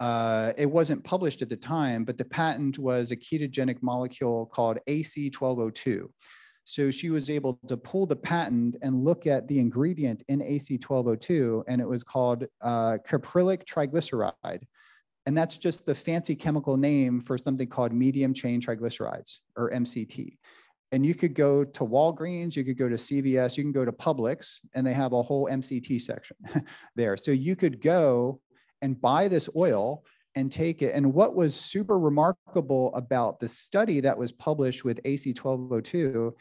uh, it wasn't published at the time, but the patent was a ketogenic molecule called AC1202. So she was able to pull the patent and look at the ingredient in AC1202, and it was called uh, caprylic triglyceride. And that's just the fancy chemical name for something called medium chain triglycerides or MCT. And you could go to Walgreens, you could go to CVS, you can go to Publix, and they have a whole MCT section there. So you could go and buy this oil and take it. And what was super remarkable about the study that was published with AC 1202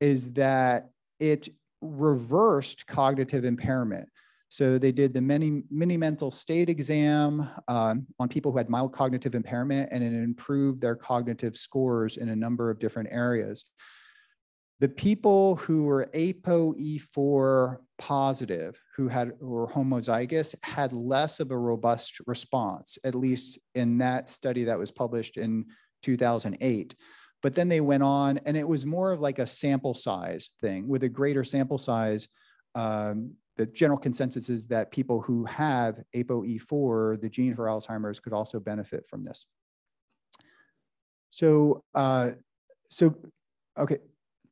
is that it reversed cognitive impairment. So they did the mini, mini mental state exam um, on people who had mild cognitive impairment, and it improved their cognitive scores in a number of different areas. The people who were ApoE4 positive, who had were homozygous, had less of a robust response, at least in that study that was published in 2008. But then they went on, and it was more of like a sample size thing. With a greater sample size, um, the general consensus is that people who have ApoE4, the gene for Alzheimer's, could also benefit from this. So, uh, so okay,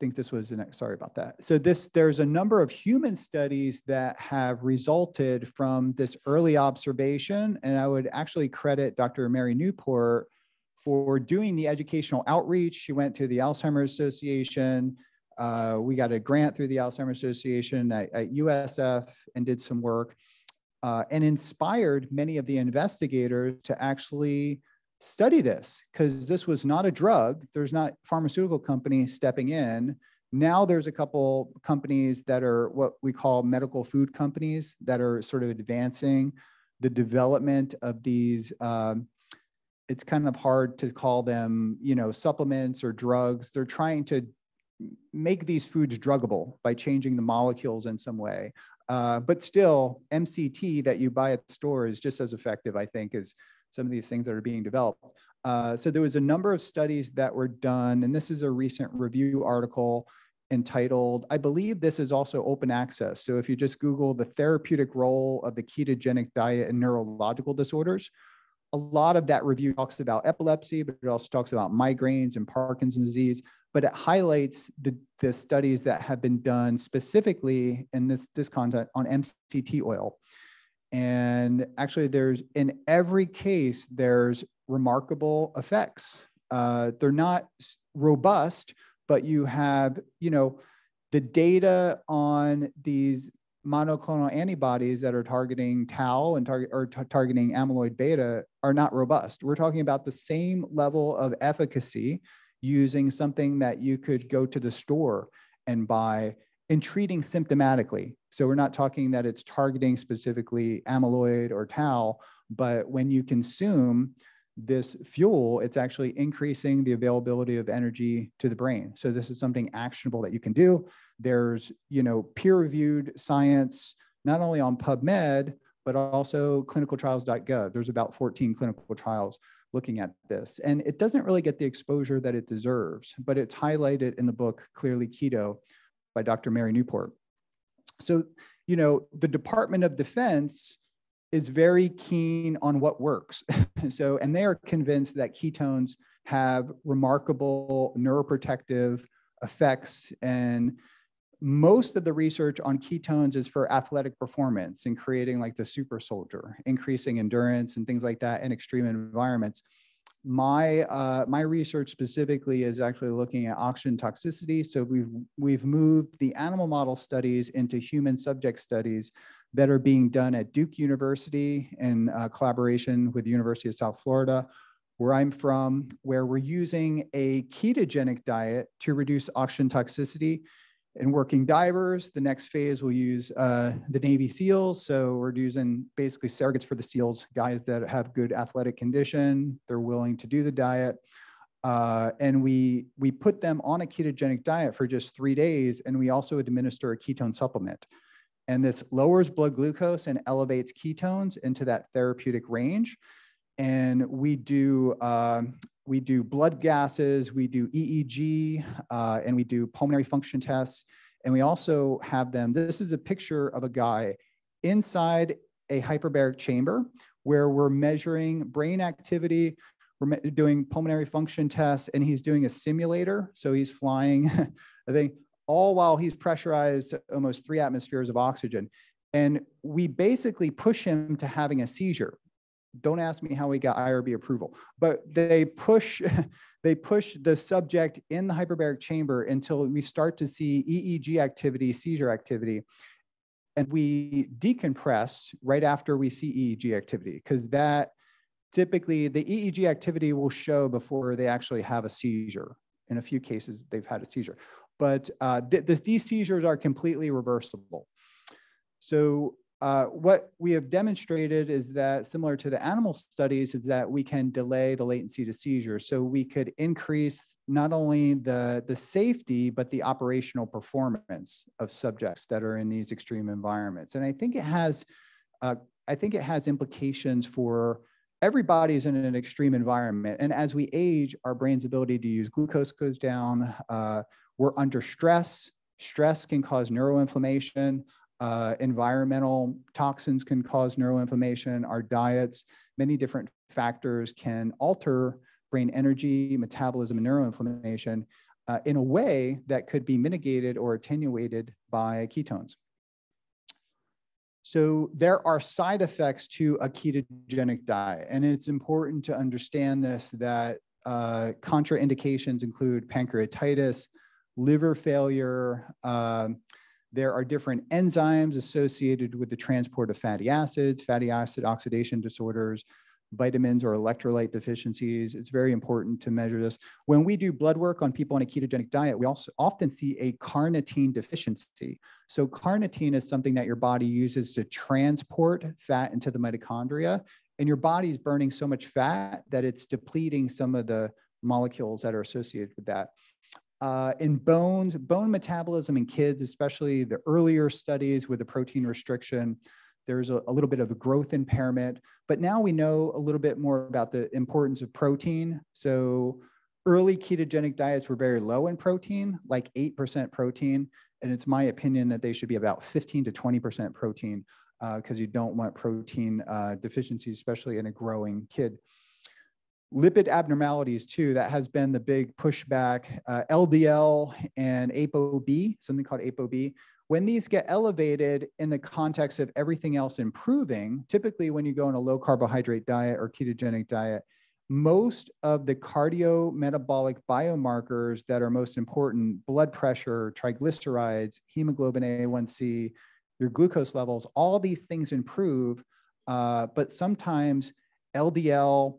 think this was the next, sorry about that. So this, there's a number of human studies that have resulted from this early observation, and I would actually credit Dr. Mary Newport for doing the educational outreach. She went to the Alzheimer's Association, uh, we got a grant through the Alzheimer's Association at, at USF and did some work uh, and inspired many of the investigators to actually study this because this was not a drug. There's not pharmaceutical companies stepping in. Now there's a couple companies that are what we call medical food companies that are sort of advancing the development of these um, it's kind of hard to call them, you know, supplements or drugs. They're trying to make these foods druggable by changing the molecules in some way. Uh, but still, MCT that you buy at the store is just as effective, I think, as some of these things that are being developed. Uh, so there was a number of studies that were done, and this is a recent review article entitled, I believe this is also open access. So if you just Google the therapeutic role of the ketogenic diet in neurological disorders, a lot of that review talks about epilepsy, but it also talks about migraines and Parkinson's disease but it highlights the, the studies that have been done specifically in this, this content on MCT oil. And actually, there's in every case, there's remarkable effects. Uh, they're not robust, but you have, you know, the data on these monoclonal antibodies that are targeting tau and target or targeting amyloid beta are not robust. We're talking about the same level of efficacy using something that you could go to the store and buy and treating symptomatically. So we're not talking that it's targeting specifically amyloid or tau, but when you consume this fuel, it's actually increasing the availability of energy to the brain. So this is something actionable that you can do. There's, you know, peer-reviewed science, not only on PubMed, but also clinicaltrials.gov. There's about 14 clinical trials looking at this. And it doesn't really get the exposure that it deserves, but it's highlighted in the book Clearly Keto by Dr. Mary Newport. So, you know, the Department of Defense is very keen on what works. so, and they are convinced that ketones have remarkable neuroprotective effects and most of the research on ketones is for athletic performance and creating like the super soldier, increasing endurance and things like that in extreme environments. My uh, my research specifically is actually looking at oxygen toxicity. So we've we've moved the animal model studies into human subject studies that are being done at Duke University in uh, collaboration with the University of South Florida, where I'm from, where we're using a ketogenic diet to reduce oxygen toxicity in working divers, the next phase we'll use uh, the Navy SEALs. So we're using basically surrogates for the SEALs, guys that have good athletic condition, they're willing to do the diet. Uh, and we, we put them on a ketogenic diet for just three days, and we also administer a ketone supplement. And this lowers blood glucose and elevates ketones into that therapeutic range. And we do um, we do blood gases, we do EEG, uh, and we do pulmonary function tests. And we also have them, this is a picture of a guy inside a hyperbaric chamber where we're measuring brain activity, we're doing pulmonary function tests, and he's doing a simulator. So he's flying, I think, all while he's pressurized almost three atmospheres of oxygen. And we basically push him to having a seizure. Don't ask me how we got IRB approval, but they push they push the subject in the hyperbaric chamber until we start to see EEG activity, seizure activity. And we decompress right after we see EEG activity because that typically the EEG activity will show before they actually have a seizure. In a few cases, they've had a seizure. But uh, th- this, these seizures are completely reversible. So uh, what we have demonstrated is that similar to the animal studies is that we can delay the latency to seizure. So we could increase not only the, the safety, but the operational performance of subjects that are in these extreme environments. And I think it has, uh, I think it has implications for everybody's in an extreme environment. And as we age, our brain's ability to use glucose goes down. Uh, we're under stress. Stress can cause neuroinflammation. Uh, environmental toxins can cause neuroinflammation. Our diets, many different factors can alter brain energy, metabolism, and neuroinflammation uh, in a way that could be mitigated or attenuated by ketones. So there are side effects to a ketogenic diet, and it's important to understand this that uh, contraindications include pancreatitis, liver failure. Uh, there are different enzymes associated with the transport of fatty acids, fatty acid oxidation disorders, vitamins or electrolyte deficiencies. It's very important to measure this. When we do blood work on people on a ketogenic diet, we also often see a carnitine deficiency. So carnitine is something that your body uses to transport fat into the mitochondria. And your body is burning so much fat that it's depleting some of the molecules that are associated with that. Uh, in bones, bone metabolism in kids, especially the earlier studies with the protein restriction, there's a, a, little bit of a growth impairment, but now we know a little bit more about the importance of protein. So early ketogenic diets were very low in protein, like 8% protein. And it's my opinion that they should be about 15 to 20% protein because uh, you don't want protein uh, deficiencies, especially in a growing kid. Lipid abnormalities too, that has been the big pushback. Uh, LDL and ApoB, something called ApoB, when these get elevated in the context of everything else improving, typically when you go on a low carbohydrate diet or ketogenic diet, most of the cardiometabolic biomarkers that are most important, blood pressure, triglycerides, hemoglobin A1C, your glucose levels, all these things improve. Uh, but sometimes LDL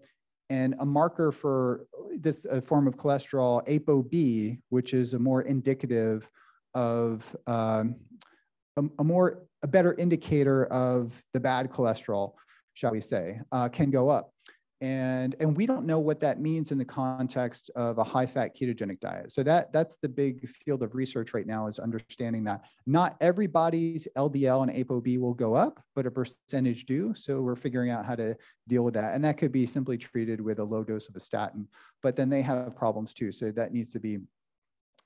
and a marker for this form of cholesterol, ApoB, which is a more indicative of um, a, a, more a better indicator of the bad cholesterol, shall we say, uh, can go up. And, and we don't know what that means in the context of a high fat ketogenic diet. So that, that's the big field of research right now is understanding that not everybody's LDL and ApoB will go up, but a percentage do. So we're figuring out how to deal with that. And that could be simply treated with a low dose of a statin, but then they have problems too. So that needs to be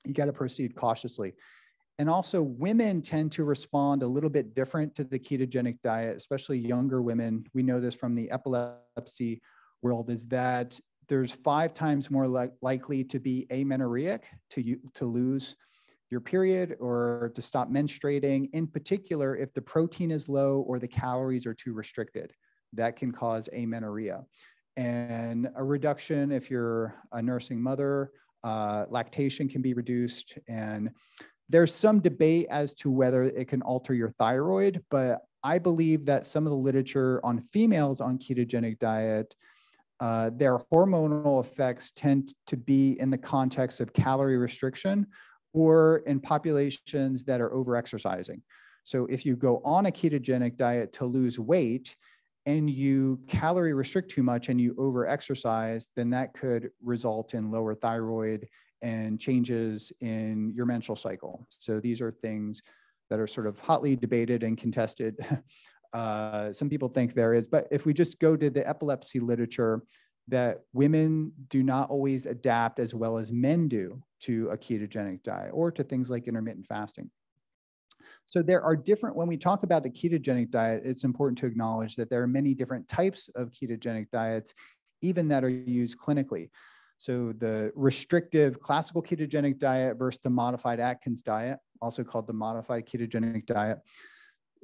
you got to proceed cautiously. And also, women tend to respond a little bit different to the ketogenic diet, especially younger women. We know this from the epilepsy world, is that there's five times more li- likely to be amenorrheic, to, to lose your period or to stop menstruating, in particular, if the protein is low or the calories are too restricted. That can cause amenorrhea. And a reduction if you're a nursing mother uh, lactation can be reduced. And there's some debate as to whether it can alter your thyroid, but I believe that some of the literature on females on ketogenic diet, uh, their hormonal effects tend to be in the context of calorie restriction or in populations that are overexercising. So if you go on a ketogenic diet to lose weight, and you calorie restrict too much and you overexercise, then that could result in lower thyroid and changes in your menstrual cycle. So these are things that are sort of hotly debated and contested. Uh, some people think there is, but if we just go to the epilepsy literature, that women do not always adapt as well as men do to a ketogenic diet or to things like intermittent fasting. So there are different, when we talk about a ketogenic diet, it's important to acknowledge that there are many different types of ketogenic diets, even that are used clinically. So the restrictive classical ketogenic diet versus the modified Atkins diet, also called the modified ketogenic diet.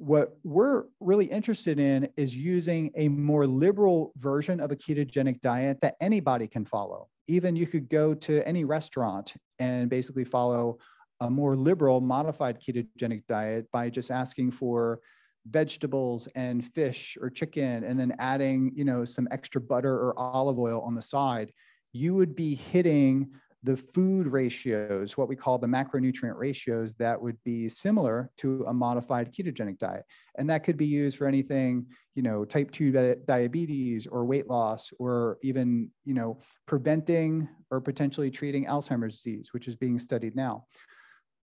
What we're really interested in is using a more liberal version of a ketogenic diet that anybody can follow. Even you could go to any restaurant and basically follow a more liberal modified ketogenic diet by just asking for vegetables and fish or chicken and then adding you know some extra butter or olive oil on the side you would be hitting the food ratios, what we call the macronutrient ratios, that would be similar to a modified ketogenic diet. And that could be used for anything, you know, type 2 diabetes or weight loss, or even, you know, preventing or potentially treating Alzheimer's disease, which is being studied now.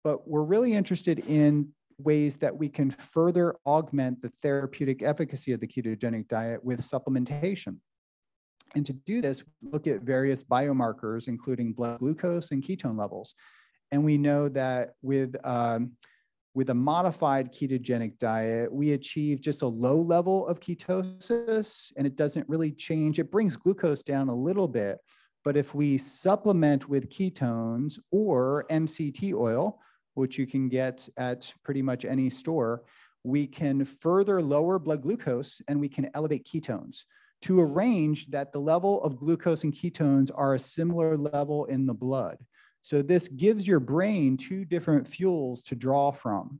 But we're really interested in ways that we can further augment the therapeutic efficacy of the ketogenic diet with supplementation. And to do this, look at various biomarkers, including blood glucose and ketone levels. And we know that with, um, with a modified ketogenic diet, we achieve just a low level of ketosis and it doesn't really change. It brings glucose down a little bit. But if we supplement with ketones or MCT oil, which you can get at pretty much any store, we can further lower blood glucose and we can elevate ketones to arrange that the level of glucose and ketones are a similar level in the blood. So this gives your brain two different fuels to draw from.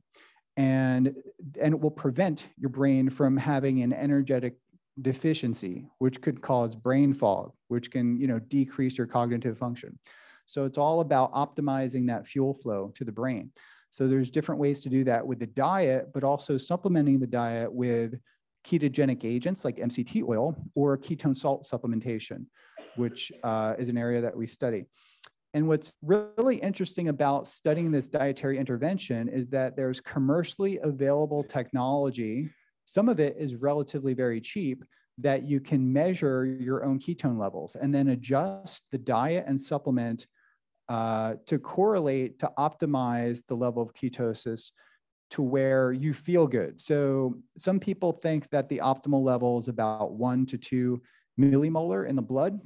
And, and it will prevent your brain from having an energetic deficiency, which could cause brain fog, which can you know, decrease your cognitive function. So it's all about optimizing that fuel flow to the brain. So there's different ways to do that with the diet, but also supplementing the diet with ketogenic agents like MCT oil or ketone salt supplementation, which uh, is an area that we study. And what's really interesting about studying this dietary intervention is that there's commercially available technology. Some of it is relatively very cheap that you can measure your own ketone levels and then adjust the diet and supplement uh, to correlate to optimize the level of ketosis to where you feel good. So some people think that the optimal level is about one to two millimolar in the blood.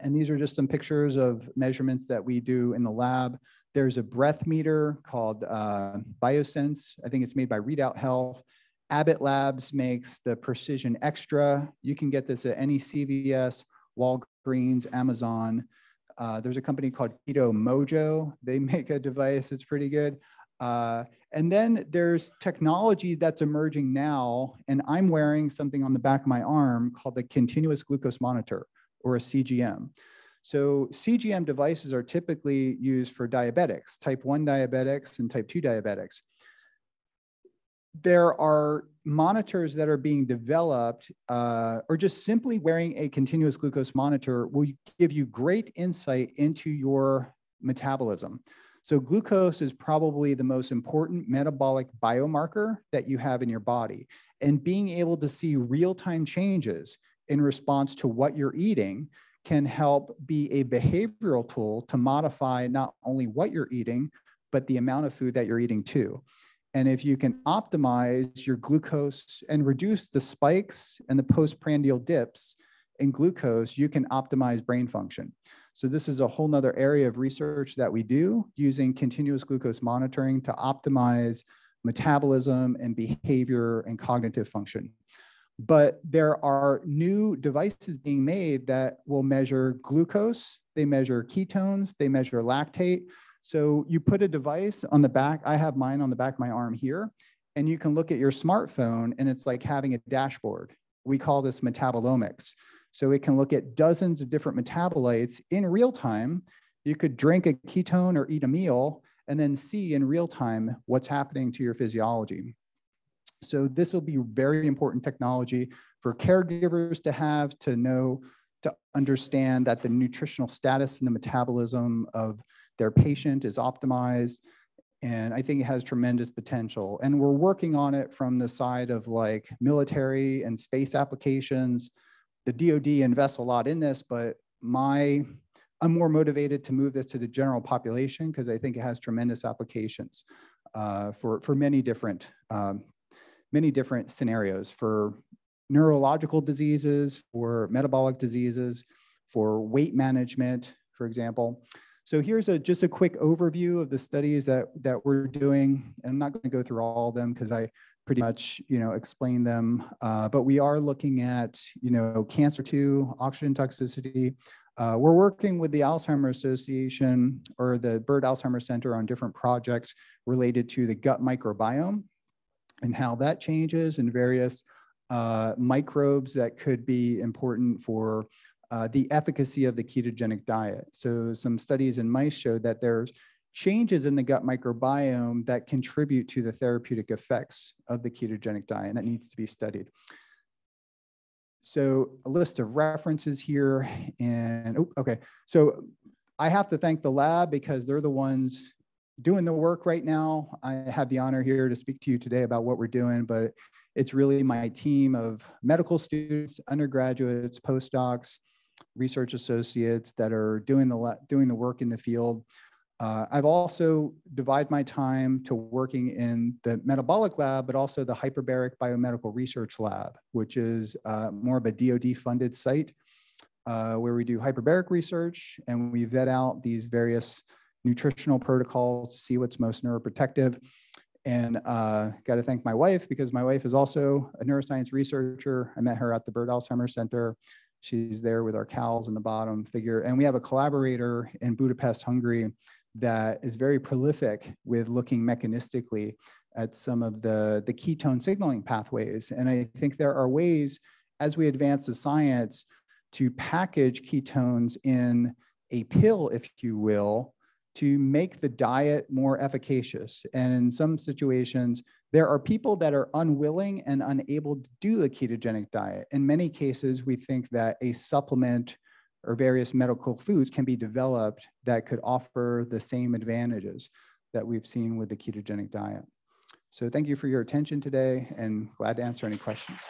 And these are just some pictures of measurements that we do in the lab. There's a breath meter called uh, Biosense. I think it's made by Readout Health. Abbott Labs makes the Precision Extra. You can get this at any CVS, Walgreens, Amazon. Uh, there's a company called Keto Mojo. They make a device that's pretty good. Uh, and then there's technology that's emerging now, and I'm wearing something on the back of my arm called the continuous glucose monitor or a CGM. So CGM devices are typically used for diabetics, type 1 diabetics and type 2 diabetics. There are monitors that are being developed, uh, or just simply wearing a continuous glucose monitor will give you great insight into your metabolism. So glucose is probably the most important metabolic biomarker that you have in your body. And being able to see real-time changes in response to what you're eating can help be a behavioral tool to modify not only what you're eating, but the amount of food that you're eating too. And if you can optimize your glucose and reduce the spikes and the postprandial dips in glucose, you can optimize brain function. So this is a whole nother area of research that we do using continuous glucose monitoring to optimize metabolism and behavior and cognitive function. But there are new devices being made that will measure glucose, they measure ketones, they measure lactate. So you put a device on the back, I have mine on the back of my arm here, and you can look at your smartphone and it's like having a dashboard. We call this metabolomics. So it can look at dozens of different metabolites in real time. You could drink a ketone or eat a meal and then see in real time what's happening to your physiology. So this will be very important technology for caregivers to have to know, to understand that the nutritional status and the metabolism of their patient is optimized. And I think it has tremendous potential. And we're working on it from the side of like military and space applications, the DoD invests a lot in this, but my I'm more motivated to move this to the general population because I think it has tremendous applications uh, for for many different um, many different scenarios for neurological diseases, for metabolic diseases, for weight management, for example. So here's a just a quick overview of the studies that that we're doing. And I'm not going to go through all of them because I pretty much you know explain them. Uh, but we are looking at you know cancer two, oxygen toxicity. Uh, we're working with the Alzheimer's Association or the Byrd Alzheimer's Center on different projects related to the gut microbiome and how that changes and various uh, microbes that could be important for uh, the efficacy of the ketogenic diet. So some studies in mice showed that there's changes in the gut microbiome that contribute to the therapeutic effects of the ketogenic diet, and that needs to be studied. So a list of references here, and oh, okay. So I have to thank the lab because they're the ones doing the work right now. I have the honor here to speak to you today about what we're doing, but it's really my team of medical students, undergraduates, postdocs, research associates that are doing the, doing the work in the field. Uh, I've also divided my time to working in the metabolic lab, but also the hyperbaric biomedical research lab, which is uh, more of a DoD funded site uh, where we do hyperbaric research and we vet out these various nutritional protocols to see what's most neuroprotective. And uh, got to thank my wife because my wife is also a neuroscience researcher. I met her at the Byrd Alzheimer Center. She's there with our cows in the bottom figure. And we have a collaborator in Budapest, Hungary, that is very prolific with looking mechanistically at some of the, the ketone signaling pathways. And I think there are ways, as we advance the science, to package ketones in a pill, if you will, to make the diet more efficacious. And in some situations, there are people that are unwilling and unable to do a ketogenic diet. In many cases, we think that a supplement or various medical foods can be developed that could offer the same advantages that we've seen with the ketogenic diet. So thank you for your attention today and glad to answer any questions.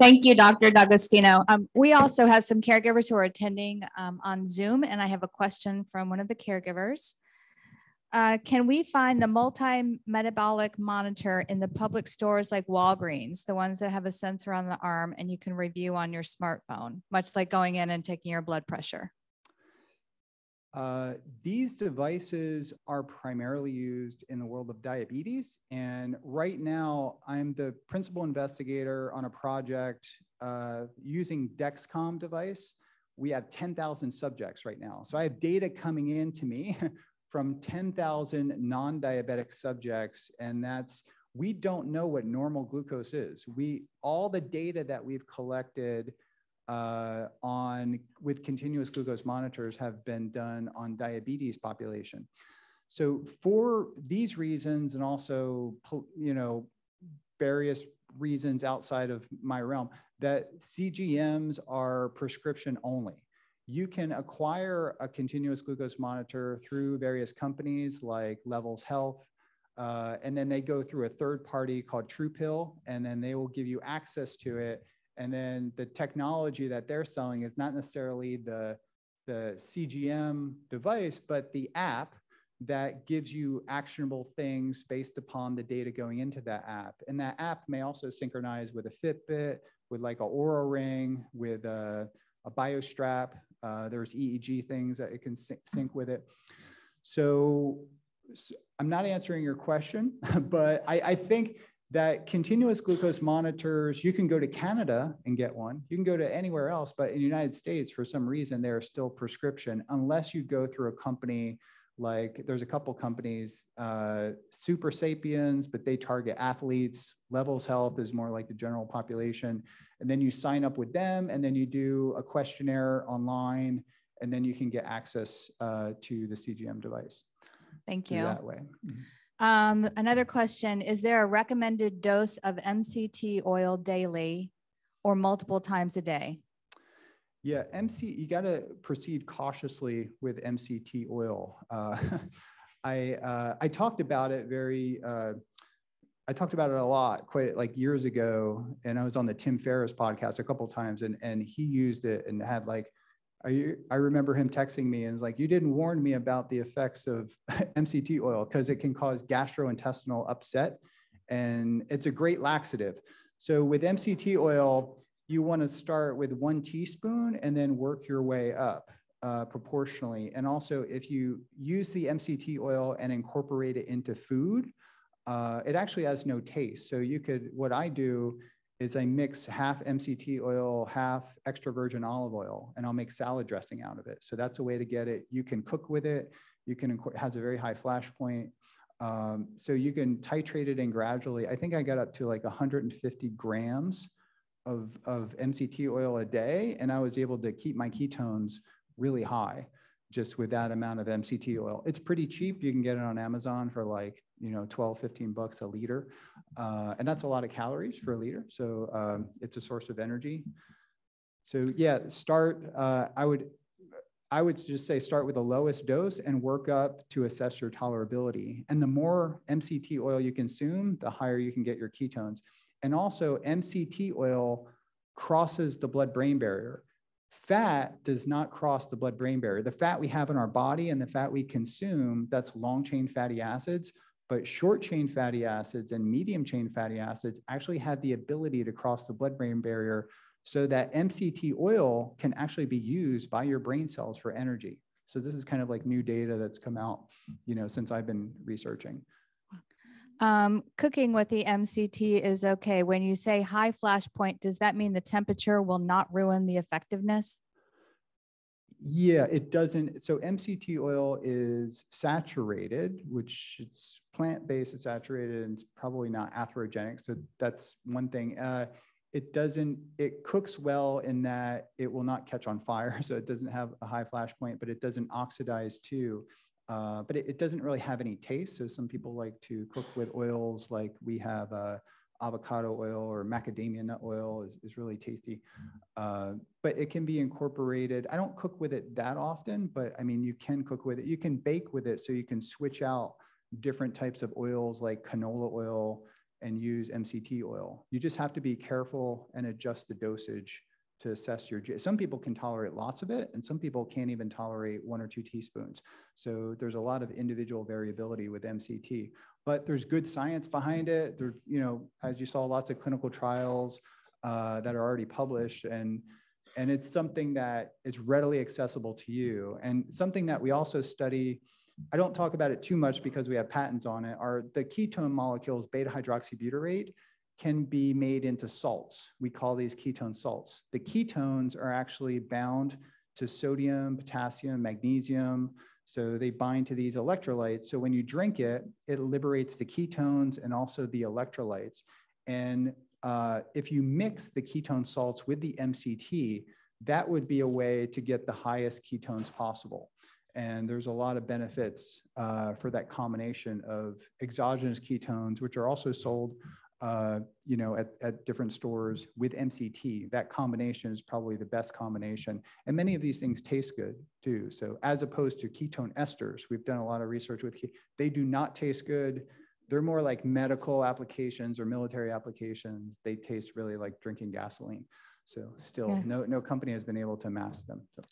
Thank you, Dr. D'Agostino. Um, we also have some caregivers who are attending um, on Zoom, and I have a question from one of the caregivers. Uh, can we find the multi-metabolic monitor in the public stores like Walgreens, the ones that have a sensor on the arm and you can review on your smartphone, much like going in and taking your blood pressure? Uh, these devices are primarily used in the world of diabetes. And right now, I'm the principal investigator on a project uh, using Dexcom device. We have 10,000 subjects right now. So I have data coming in to me from 10,000 non-diabetic subjects. And that's, we don't know what normal glucose is. We, all the data that we've collected uh, on with continuous glucose monitors have been done on diabetes population. So for these reasons and also you know various reasons outside of my realm that CGMs are prescription only. You can acquire a continuous glucose monitor through various companies like Levels Health, uh, and then they go through a third party called TruePill, and then they will give you access to it and then the technology that they're selling is not necessarily the, the CGM device, but the app that gives you actionable things based upon the data going into that app. And that app may also synchronize with a Fitbit, with like a Oura ring, with a, a BioStrap. Uh, there's EEG things that it can sync, sync with it. So, so, I'm not answering your question, but I, I think that continuous glucose monitors, you can go to Canada and get one. You can go to anywhere else, but in the United States, for some reason, they're still prescription unless you go through a company like there's a couple companies, uh, Supersapiens, but they target athletes. Levels Health is more like the general population. And then you sign up with them and then you do a questionnaire online and then you can get access uh, to the CGM device. Thank you. That way. Mm-hmm. Um, another question, is there a recommended dose of MCT oil daily or multiple times a day? Yeah, MC, you got to proceed cautiously with MCT oil. Uh, I, uh, I talked about it very, uh, I talked about it a lot, quite like years ago, and I was on the Tim Ferriss podcast a couple times, and and he used it and had like I, I remember him texting me and was like, you didn't warn me about the effects of MCT oil because it can cause gastrointestinal upset and it's a great laxative. So with MCT oil, you want to start with one teaspoon and then work your way up uh, proportionally. And also if you use the MCT oil and incorporate it into food, uh, it actually has no taste. So you could, what I do is I mix half MCT oil, half extra virgin olive oil, and I'll make salad dressing out of it. So that's a way to get it. You can cook with it. You can, it has a very high flash point. Um, so you can titrate it in gradually. I think I got up to like 150 grams of, of MCT oil a day, and I was able to keep my ketones really high just with that amount of MCT oil. It's pretty cheap. You can get it on Amazon for like, you know, 12, 15 bucks a liter. Uh, and that's a lot of calories for a liter. So um, it's a source of energy. So yeah, start, uh, I would, I would just say start with the lowest dose and work up to assess your tolerability. And the more MCT oil you consume, the higher you can get your ketones. And also MCT oil crosses the blood-brain barrier. Fat does not cross the blood brain barrier. The fat we have in our body and the fat we consume, that's long chain fatty acids, but short chain fatty acids and medium chain fatty acids actually have the ability to cross the blood brain barrier so that MCT oil can actually be used by your brain cells for energy. So this is kind of like new data that's come out, you know, since I've been researching. Um, cooking with the MCT is okay. When you say high flash point, does that mean the temperature will not ruin the effectiveness? Yeah, it doesn't. So MCT oil is saturated, which it's plant-based, it's saturated, and it's probably not atherogenic. So that's one thing. Uh, it doesn't, it cooks well in that it will not catch on fire. So it doesn't have a high flash point, but it doesn't oxidize too. Uh, but it, it, doesn't really have any taste. So some people like to cook with oils like we have uh, avocado oil or macadamia nut oil is, is really tasty. Uh, but it can be incorporated. I don't cook with it that often, but I mean, you can cook with it. You can bake with it so you can switch out different types of oils like canola oil and use MCT oil. You just have to be careful and adjust the dosage to assess your, some people can tolerate lots of it and some people can't even tolerate one or two teaspoons. So there's a lot of individual variability with MCT, but there's good science behind it. There, you know, as you saw, lots of clinical trials uh, that are already published and and it's something that is readily accessible to you and something that we also study i don't talk about it too much because we have patents on it are the ketone molecules beta hydroxybutyrate can be made into salts. We call these ketone salts. The ketones are actually bound to sodium, potassium, magnesium. So they bind to these electrolytes. So when you drink it, it liberates the ketones and also the electrolytes. And uh, if you mix the ketone salts with the MCT, that would be a way to get the highest ketones possible. And there's a lot of benefits uh, for that combination of exogenous ketones, which are also sold uh, you know, at, at different stores with MCT. That combination is probably the best combination. And many of these things taste good too. So as opposed to ketone esters, we've done a lot of research with, they do not taste good. They're more like medical applications or military applications. They taste really like drinking gasoline. So still, yeah. no, no company has been able to mask them. So.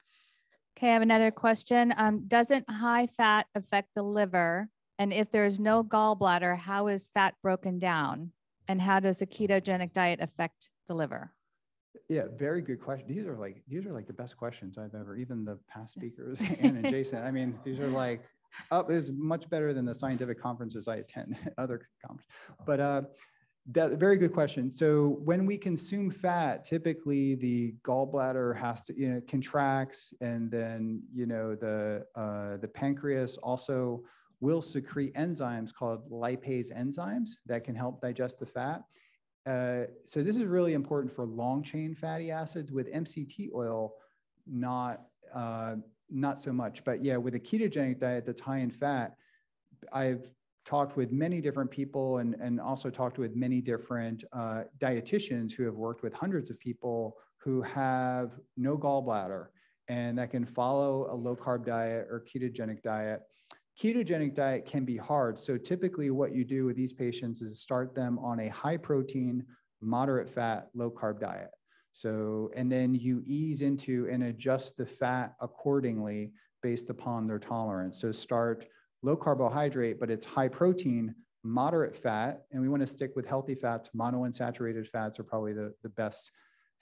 Okay, I have another question. Um, doesn't high fat affect the liver? And if there's no gallbladder, how is fat broken down? And how does the ketogenic diet affect the liver? Yeah, very good question. These are like these are like the best questions I've ever. Even the past speakers and, and Jason. I mean, these are like up oh, is much better than the scientific conferences I attend, other conferences. But uh, that very good question. So when we consume fat, typically the gallbladder has to you know contracts, and then you know the uh, the pancreas also will secrete enzymes called lipase enzymes that can help digest the fat. Uh, so this is really important for long chain fatty acids with MCT oil, not, uh, not so much. But yeah, with a ketogenic diet that's high in fat, I've talked with many different people and, and also talked with many different uh, dietitians who have worked with hundreds of people who have no gallbladder and that can follow a low carb diet or ketogenic diet Ketogenic diet can be hard. So typically what you do with these patients is start them on a high protein, moderate fat, low carb diet. So, and then you ease into and adjust the fat accordingly based upon their tolerance. So start low carbohydrate, but it's high protein, moderate fat, and we want to stick with healthy fats. Monounsaturated fats are probably the, the best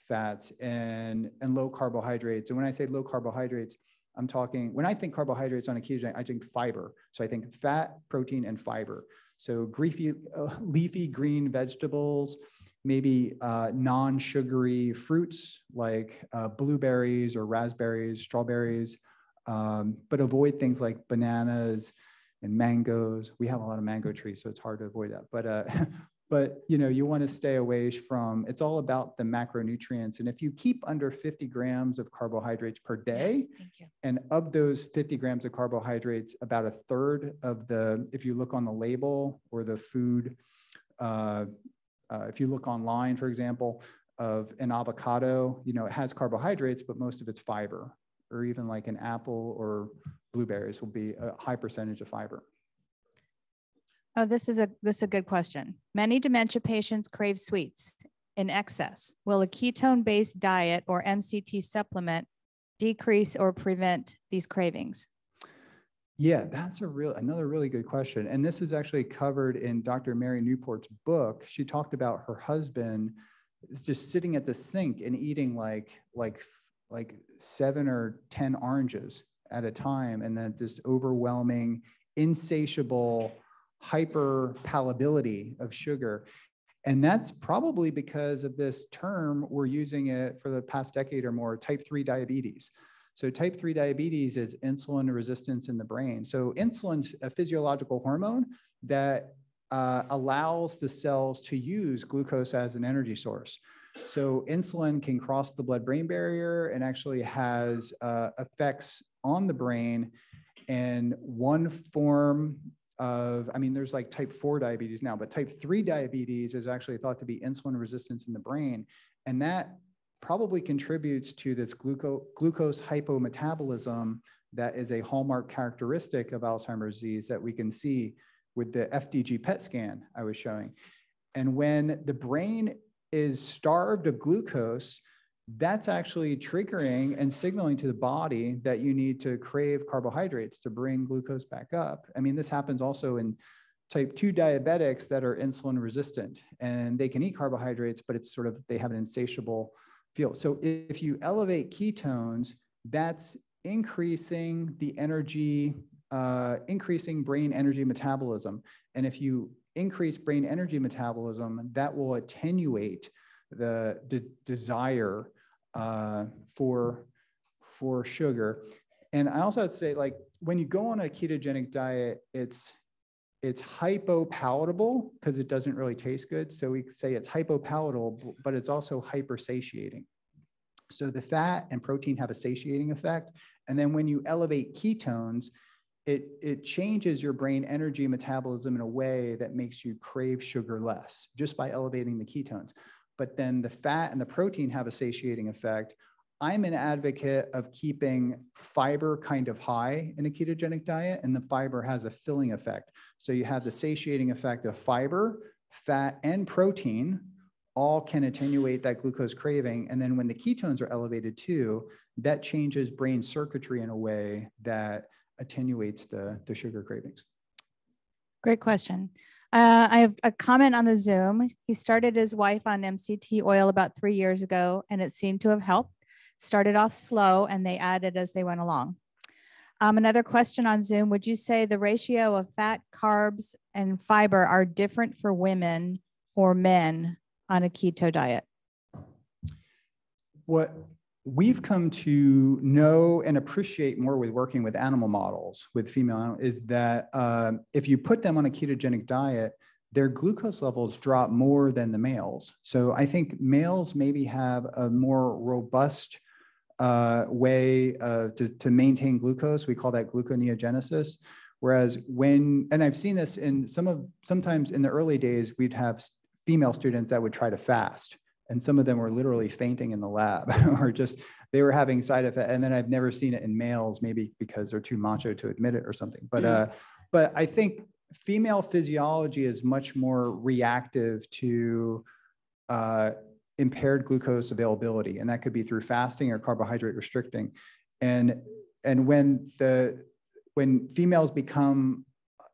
fats and, and low carbohydrates. And when I say low carbohydrates, I'm talking, when I think carbohydrates on a ketogenic, I think fiber. So I think fat, protein, and fiber. So leafy, uh, leafy green vegetables, maybe uh, non-sugary fruits like uh, blueberries or raspberries, strawberries, um, but avoid things like bananas and mangoes. We have a lot of mango trees, so it's hard to avoid that. But uh, but you know you want to stay away from. It's all about the macronutrients, and if you keep under 50 grams of carbohydrates per day, yes, and of those 50 grams of carbohydrates, about a third of the, if you look on the label or the food, uh, uh, if you look online, for example, of an avocado, you know, it has carbohydrates, but most of it's fiber or even like an apple or blueberries will be a high percentage of fiber. Oh, this is a this is a good question. Many dementia patients crave sweets in excess. Will a ketone-based diet or MCT supplement decrease or prevent these cravings? Yeah, that's a real another really good question. And this is actually covered in Dr. Mary Newport's book. She talked about her husband just sitting at the sink and eating like like like seven or 10 oranges at a time. And then this overwhelming, insatiable hyper palatability of sugar. And that's probably because of this term, we're using it for the past decade or more, type 3 diabetes. So type 3 diabetes is insulin resistance in the brain. So insulin's a physiological hormone that uh, allows the cells to use glucose as an energy source. So insulin can cross the blood-brain barrier and actually has uh, effects on the brain. And one form of, I mean, there's like type 4 diabetes now, but type 3 diabetes is actually thought to be insulin resistance in the brain. And that probably contributes to this gluco glucose hypometabolism that is a hallmark characteristic of Alzheimer's disease that we can see with the FDG PET scan I was showing. And when the brain is starved of glucose, that's actually triggering and signaling to the body that you need to crave carbohydrates to bring glucose back up. I mean, this happens also in type 2 diabetics that are insulin resistant and they can eat carbohydrates, but it's sort of they have an insatiable feel. So if you elevate ketones, that's increasing the energy, uh, increasing brain energy metabolism. And if you increase brain energy metabolism, that will attenuate the de desire uh, for, for sugar. And I also have to say, like, when you go on a ketogenic diet, it's it's hypopalatable because it doesn't really taste good. So we say it's hypopalatable, but it's also hypersatiating. So the fat and protein have a satiating effect. And then when you elevate ketones, it, it changes your brain energy metabolism in a way that makes you crave sugar less just by elevating the ketones. But then the fat and the protein have a satiating effect. I'm an advocate of keeping fiber kind of high in a ketogenic diet, and the fiber has a filling effect. So you have the satiating effect of fiber, fat, and protein all can attenuate that glucose craving. And then when the ketones are elevated too, that changes brain circuitry in a way that attenuates the, the sugar cravings. Great question. Uh, I have a comment on the Zoom. He started his wife on MCT oil about three years ago, and it seemed to have helped. Started off slow, and they added as they went along. Um, another question on Zoom Would you say the ratio of fat, carbs, and fiber are different for women or men on a keto diet? What we've come to know and appreciate more with working with animal models with female is that uh, if you put them on a ketogenic diet their glucose levels drop more than the males. So i think males maybe have a more robust uh, way uh, to, to maintain glucose. We call that gluconeogenesis. Whereas when and i've seen this in some of sometimes in the early days we'd have female students that would try to fast and some of them were literally fainting in the lab or just they were having side effects and then i've never seen it in males maybe because they're too macho to admit it or something but uh but i think female physiology is much more reactive to uh impaired glucose availability, and that could be through fasting or carbohydrate restricting. And and when the when females become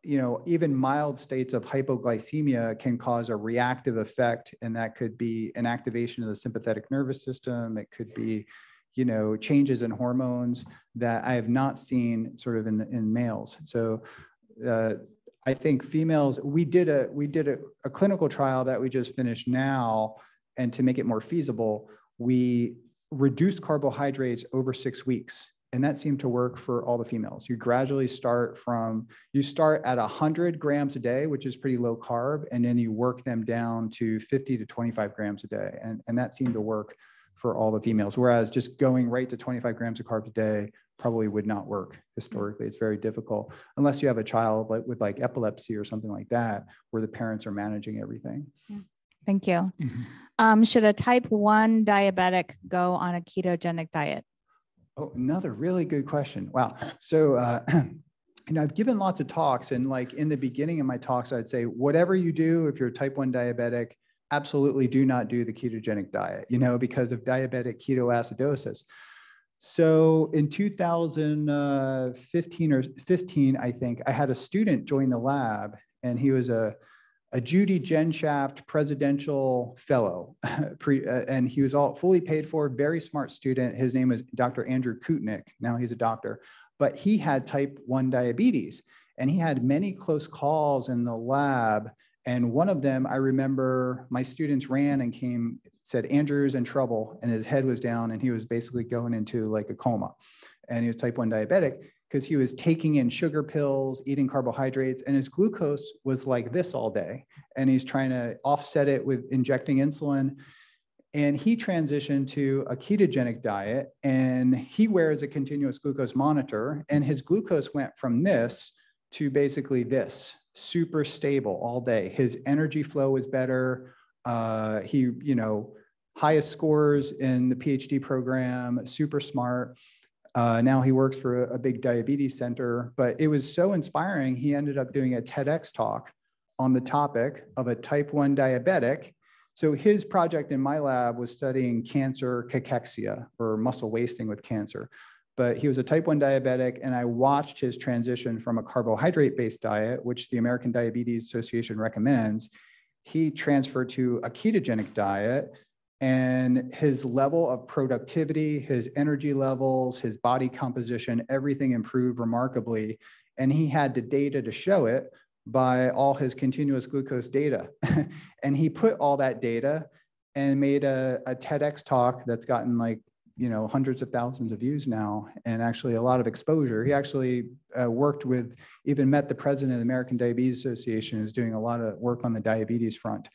you know, even mild states of hypoglycemia can cause a reactive effect, and that could be an activation of the sympathetic nervous system. It could be, you know, changes in hormones that I have not seen sort of in the, in males. So, uh, I think females. We did a we did a, a clinical trial that we just finished now, and to make it more feasible, we reduced carbohydrates over six weeks and that seemed to work for all the females. You gradually start from, you start at 100 grams a day, which is pretty low carb, and then you work them down to 50 to 25 grams a day. And, and that seemed to work for all the females. Whereas just going right to 25 grams of carbs a day probably would not work historically. It's very difficult unless you have a child like, with like epilepsy or something like that, where the parents are managing everything. Yeah. Thank you. Mm -hmm. um, should a type 1 diabetic go on a ketogenic diet? Oh, another really good question. Wow. So, uh, you know, I've given lots of talks, and like in the beginning of my talks, I'd say, whatever you do, if you're type 1 diabetic, absolutely do not do the ketogenic diet, you know, because of diabetic ketoacidosis. So in 2015 or 15, I think, I had a student join the lab, and he was a a Judy Genshaft Presidential Fellow, pre, uh, and he was all fully paid for, very smart student. His name was Dr. Andrew Koutnik. Now he's a doctor, but he had type 1 diabetes, and he had many close calls in the lab. And one of them, I remember my students ran and came, said, Andrew's in trouble, and his head was down, and he was basically going into like a coma. And he was type 1 diabetic because he was taking in sugar pills, eating carbohydrates, and his glucose was like this all day. And he's trying to offset it with injecting insulin. And he transitioned to a ketogenic diet and he wears a continuous glucose monitor. And his glucose went from this to basically this super stable all day. His energy flow was better. Uh, he, you know, highest scores in the PhD program, super smart. Uh, now he works for a, a, big diabetes center, but it was so inspiring. He ended up doing a TEDx talk on the topic of a type 1 diabetic. So his project in my lab was studying cancer cachexia or muscle wasting with cancer. But he was a type 1 diabetic, and I watched his transition from a carbohydrate based diet, which the American Diabetes Association recommends. He transferred to a ketogenic diet and his level of productivity, his energy levels, his body composition, everything improved remarkably. And he had the data to show it by all his continuous glucose data. and he put all that data and made a, a TEDx talk that's gotten like, you know, hundreds of thousands of views now and actually a lot of exposure. He actually uh, worked with, even met the president of the American Diabetes Association, is doing a lot of work on the diabetes front.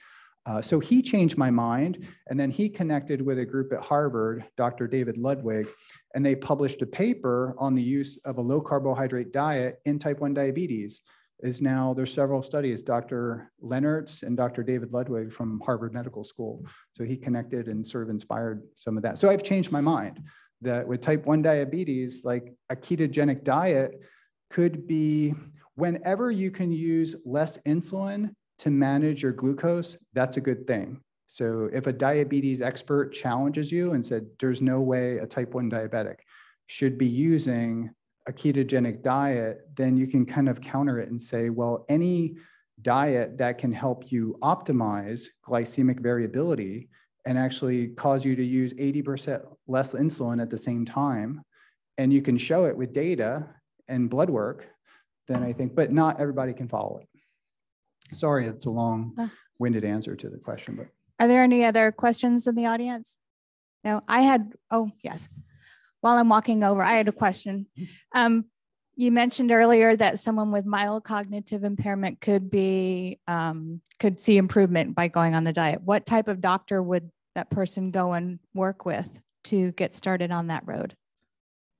Uh, so he changed my mind, and then he connected with a group at Harvard, Dr. David Ludwig, and they published a paper on the use of a low carbohydrate diet in type 1 diabetes. Is now there's several studies, Dr. Lennerz and Dr. David Ludwig from Harvard Medical School. So he connected and sort of inspired some of that. So I've changed my mind that with type 1 diabetes, like a ketogenic diet could be whenever you can use less insulin to manage your glucose, that's a good thing. So if a diabetes expert challenges you and said, there's no way a type 1 diabetic should be using a ketogenic diet, then you can kind of counter it and say, well, any diet that can help you optimize glycemic variability and actually cause you to use 80% less insulin at the same time, and you can show it with data and blood work, then I think, but not everybody can follow it. Sorry, it's a long-winded answer to the question, but. Are there any other questions in the audience? No, I had, oh, yes. While I'm walking over, I had a question. Um, you mentioned earlier that someone with mild cognitive impairment could be, um, could see improvement by going on the diet. What type of doctor would that person go and work with to get started on that road?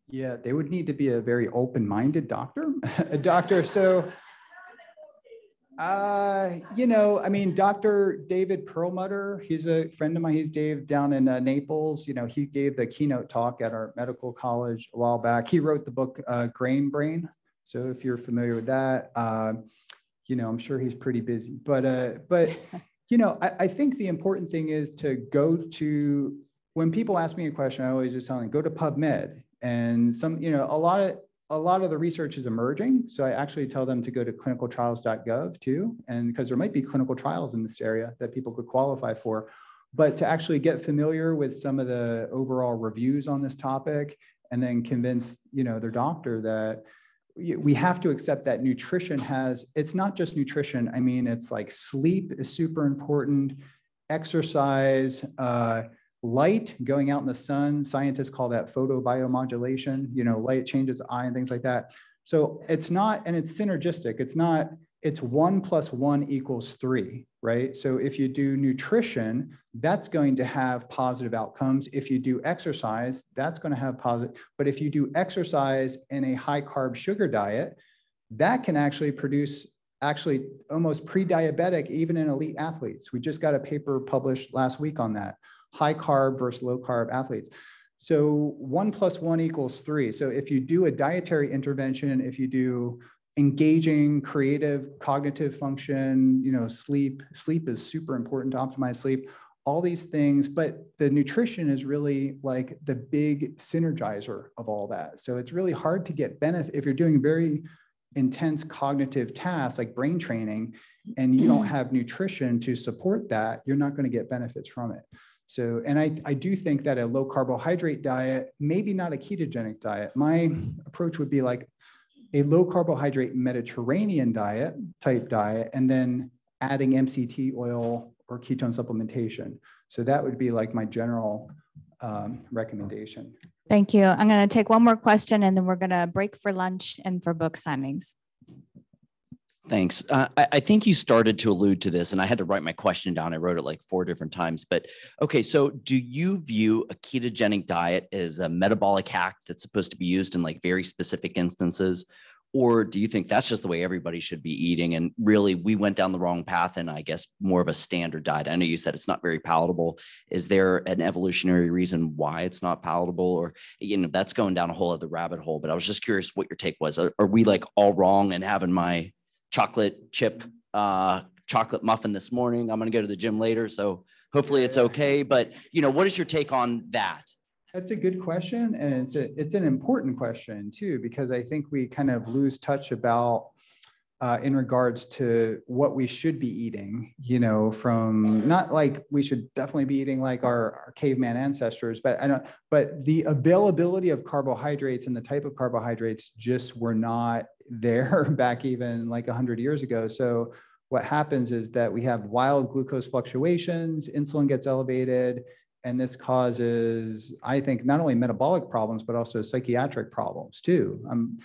Yeah, they would need to be a very open-minded doctor, a doctor. So uh, you know, I mean, Dr. David Perlmutter, he's a friend of mine. He's Dave down in uh, Naples. You know, he gave the keynote talk at our medical college a while back. He wrote the book uh, Grain Brain. So if you're familiar with that, uh, you know, I'm sure he's pretty busy. But uh, but You know, I, I think the important thing is to go to, when people ask me a question, I always just tell them, go to PubMed. And some, you know, a lot of, a lot of the research is emerging. So I actually tell them to go to clinicaltrials.gov too. And because there might be clinical trials in this area that people could qualify for. But to actually get familiar with some of the overall reviews on this topic and then convince, you know, their doctor that we have to accept that nutrition has, it's not just nutrition. I mean, it's like sleep is super important, exercise, uh, light, going out in the sun. Scientists call that photobiomodulation, you know, light changes eye and things like that. So it's not, and it's synergistic. It's not, it's one plus one equals three, right? So if you do nutrition, that's going to have positive outcomes. If you do exercise, that's going to have positive. But if you do exercise in a high carb sugar diet, that can actually produce actually almost pre-diabetic even in elite athletes. We just got a paper published last week on that, high carb versus low carb athletes. So one plus one equals three. So if you do a dietary intervention, if you do engaging creative cognitive function you know sleep sleep is super important to optimize sleep all these things but the nutrition is really like the big synergizer of all that so it's really hard to get benefit if you're doing very intense cognitive tasks like brain training and you don't have nutrition to support that you're not going to get benefits from it so and I, I do think that a low carbohydrate diet maybe not a ketogenic diet my approach would be like a low carbohydrate Mediterranean diet type diet, and then adding MCT oil or ketone supplementation. So that would be like my general um, recommendation. Thank you. I'm going to take one more question and then we're going to break for lunch and for book signings. Thanks. Uh, I, I, think you started to allude to this, and I had to write my question down. I wrote it like four different times. But okay, so do you view a ketogenic diet as a metabolic hack that's supposed to be used in like very specific instances? Or do you think that's just the way everybody should be eating? And really, we went down the wrong path and I guess more of a standard diet. I know you said it's not very palatable. Is there an evolutionary reason why it's not palatable? Or, you know, that's going down a whole other rabbit hole. But I was just curious what your take was. Are, are we like all wrong and having my chocolate chip uh, chocolate muffin this morning. I'm going to go to the gym later, so hopefully it's okay. But you know, what is your take on that? That's a good question, and it's a, it's an important question too because I think we kind of lose touch about uh, in regards to what we should be eating. You know, from not like we should definitely be eating like our, our caveman ancestors, but I don't. But the availability of carbohydrates and the type of carbohydrates just were not there back even like 100 years ago. So what happens is that we have wild glucose fluctuations, insulin gets elevated, and this causes, I think, not only metabolic problems, but also psychiatric problems too. I'm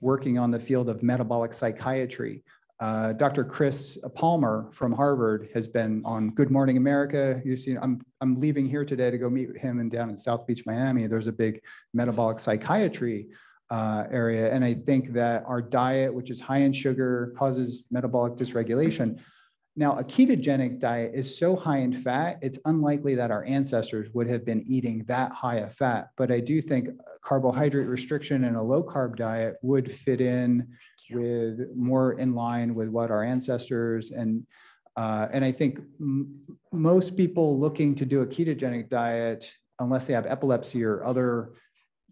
working on the field of metabolic psychiatry. Uh, Dr. Chris Palmer from Harvard has been on Good Morning America. You see, I'm I'm leaving here today to go meet him and down in South Beach, Miami. There's a big metabolic psychiatry uh, area. And I think that our diet, which is high in sugar, causes metabolic dysregulation. Now, a ketogenic diet is so high in fat, it's unlikely that our ancestors would have been eating that high of fat. But I do think carbohydrate restriction and a low carb diet would fit in with more in line with what our ancestors and uh, and I think most people looking to do a ketogenic diet, unless they have epilepsy or other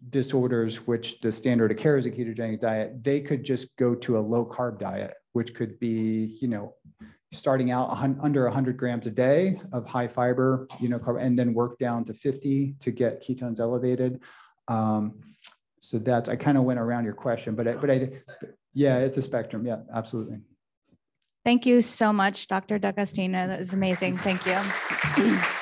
disorders, which the standard of care is a ketogenic diet, they could just go to a low carb diet, which could be, you know, starting out under 100 grams a day of high fiber, you know, carb, and then work down to 50 to get ketones elevated. Um, so that's I kind of went around your question, but I, but I, yeah, it's a spectrum. Yeah, absolutely. Thank you so much, Dr. D'Agostino. That was amazing. Thank you.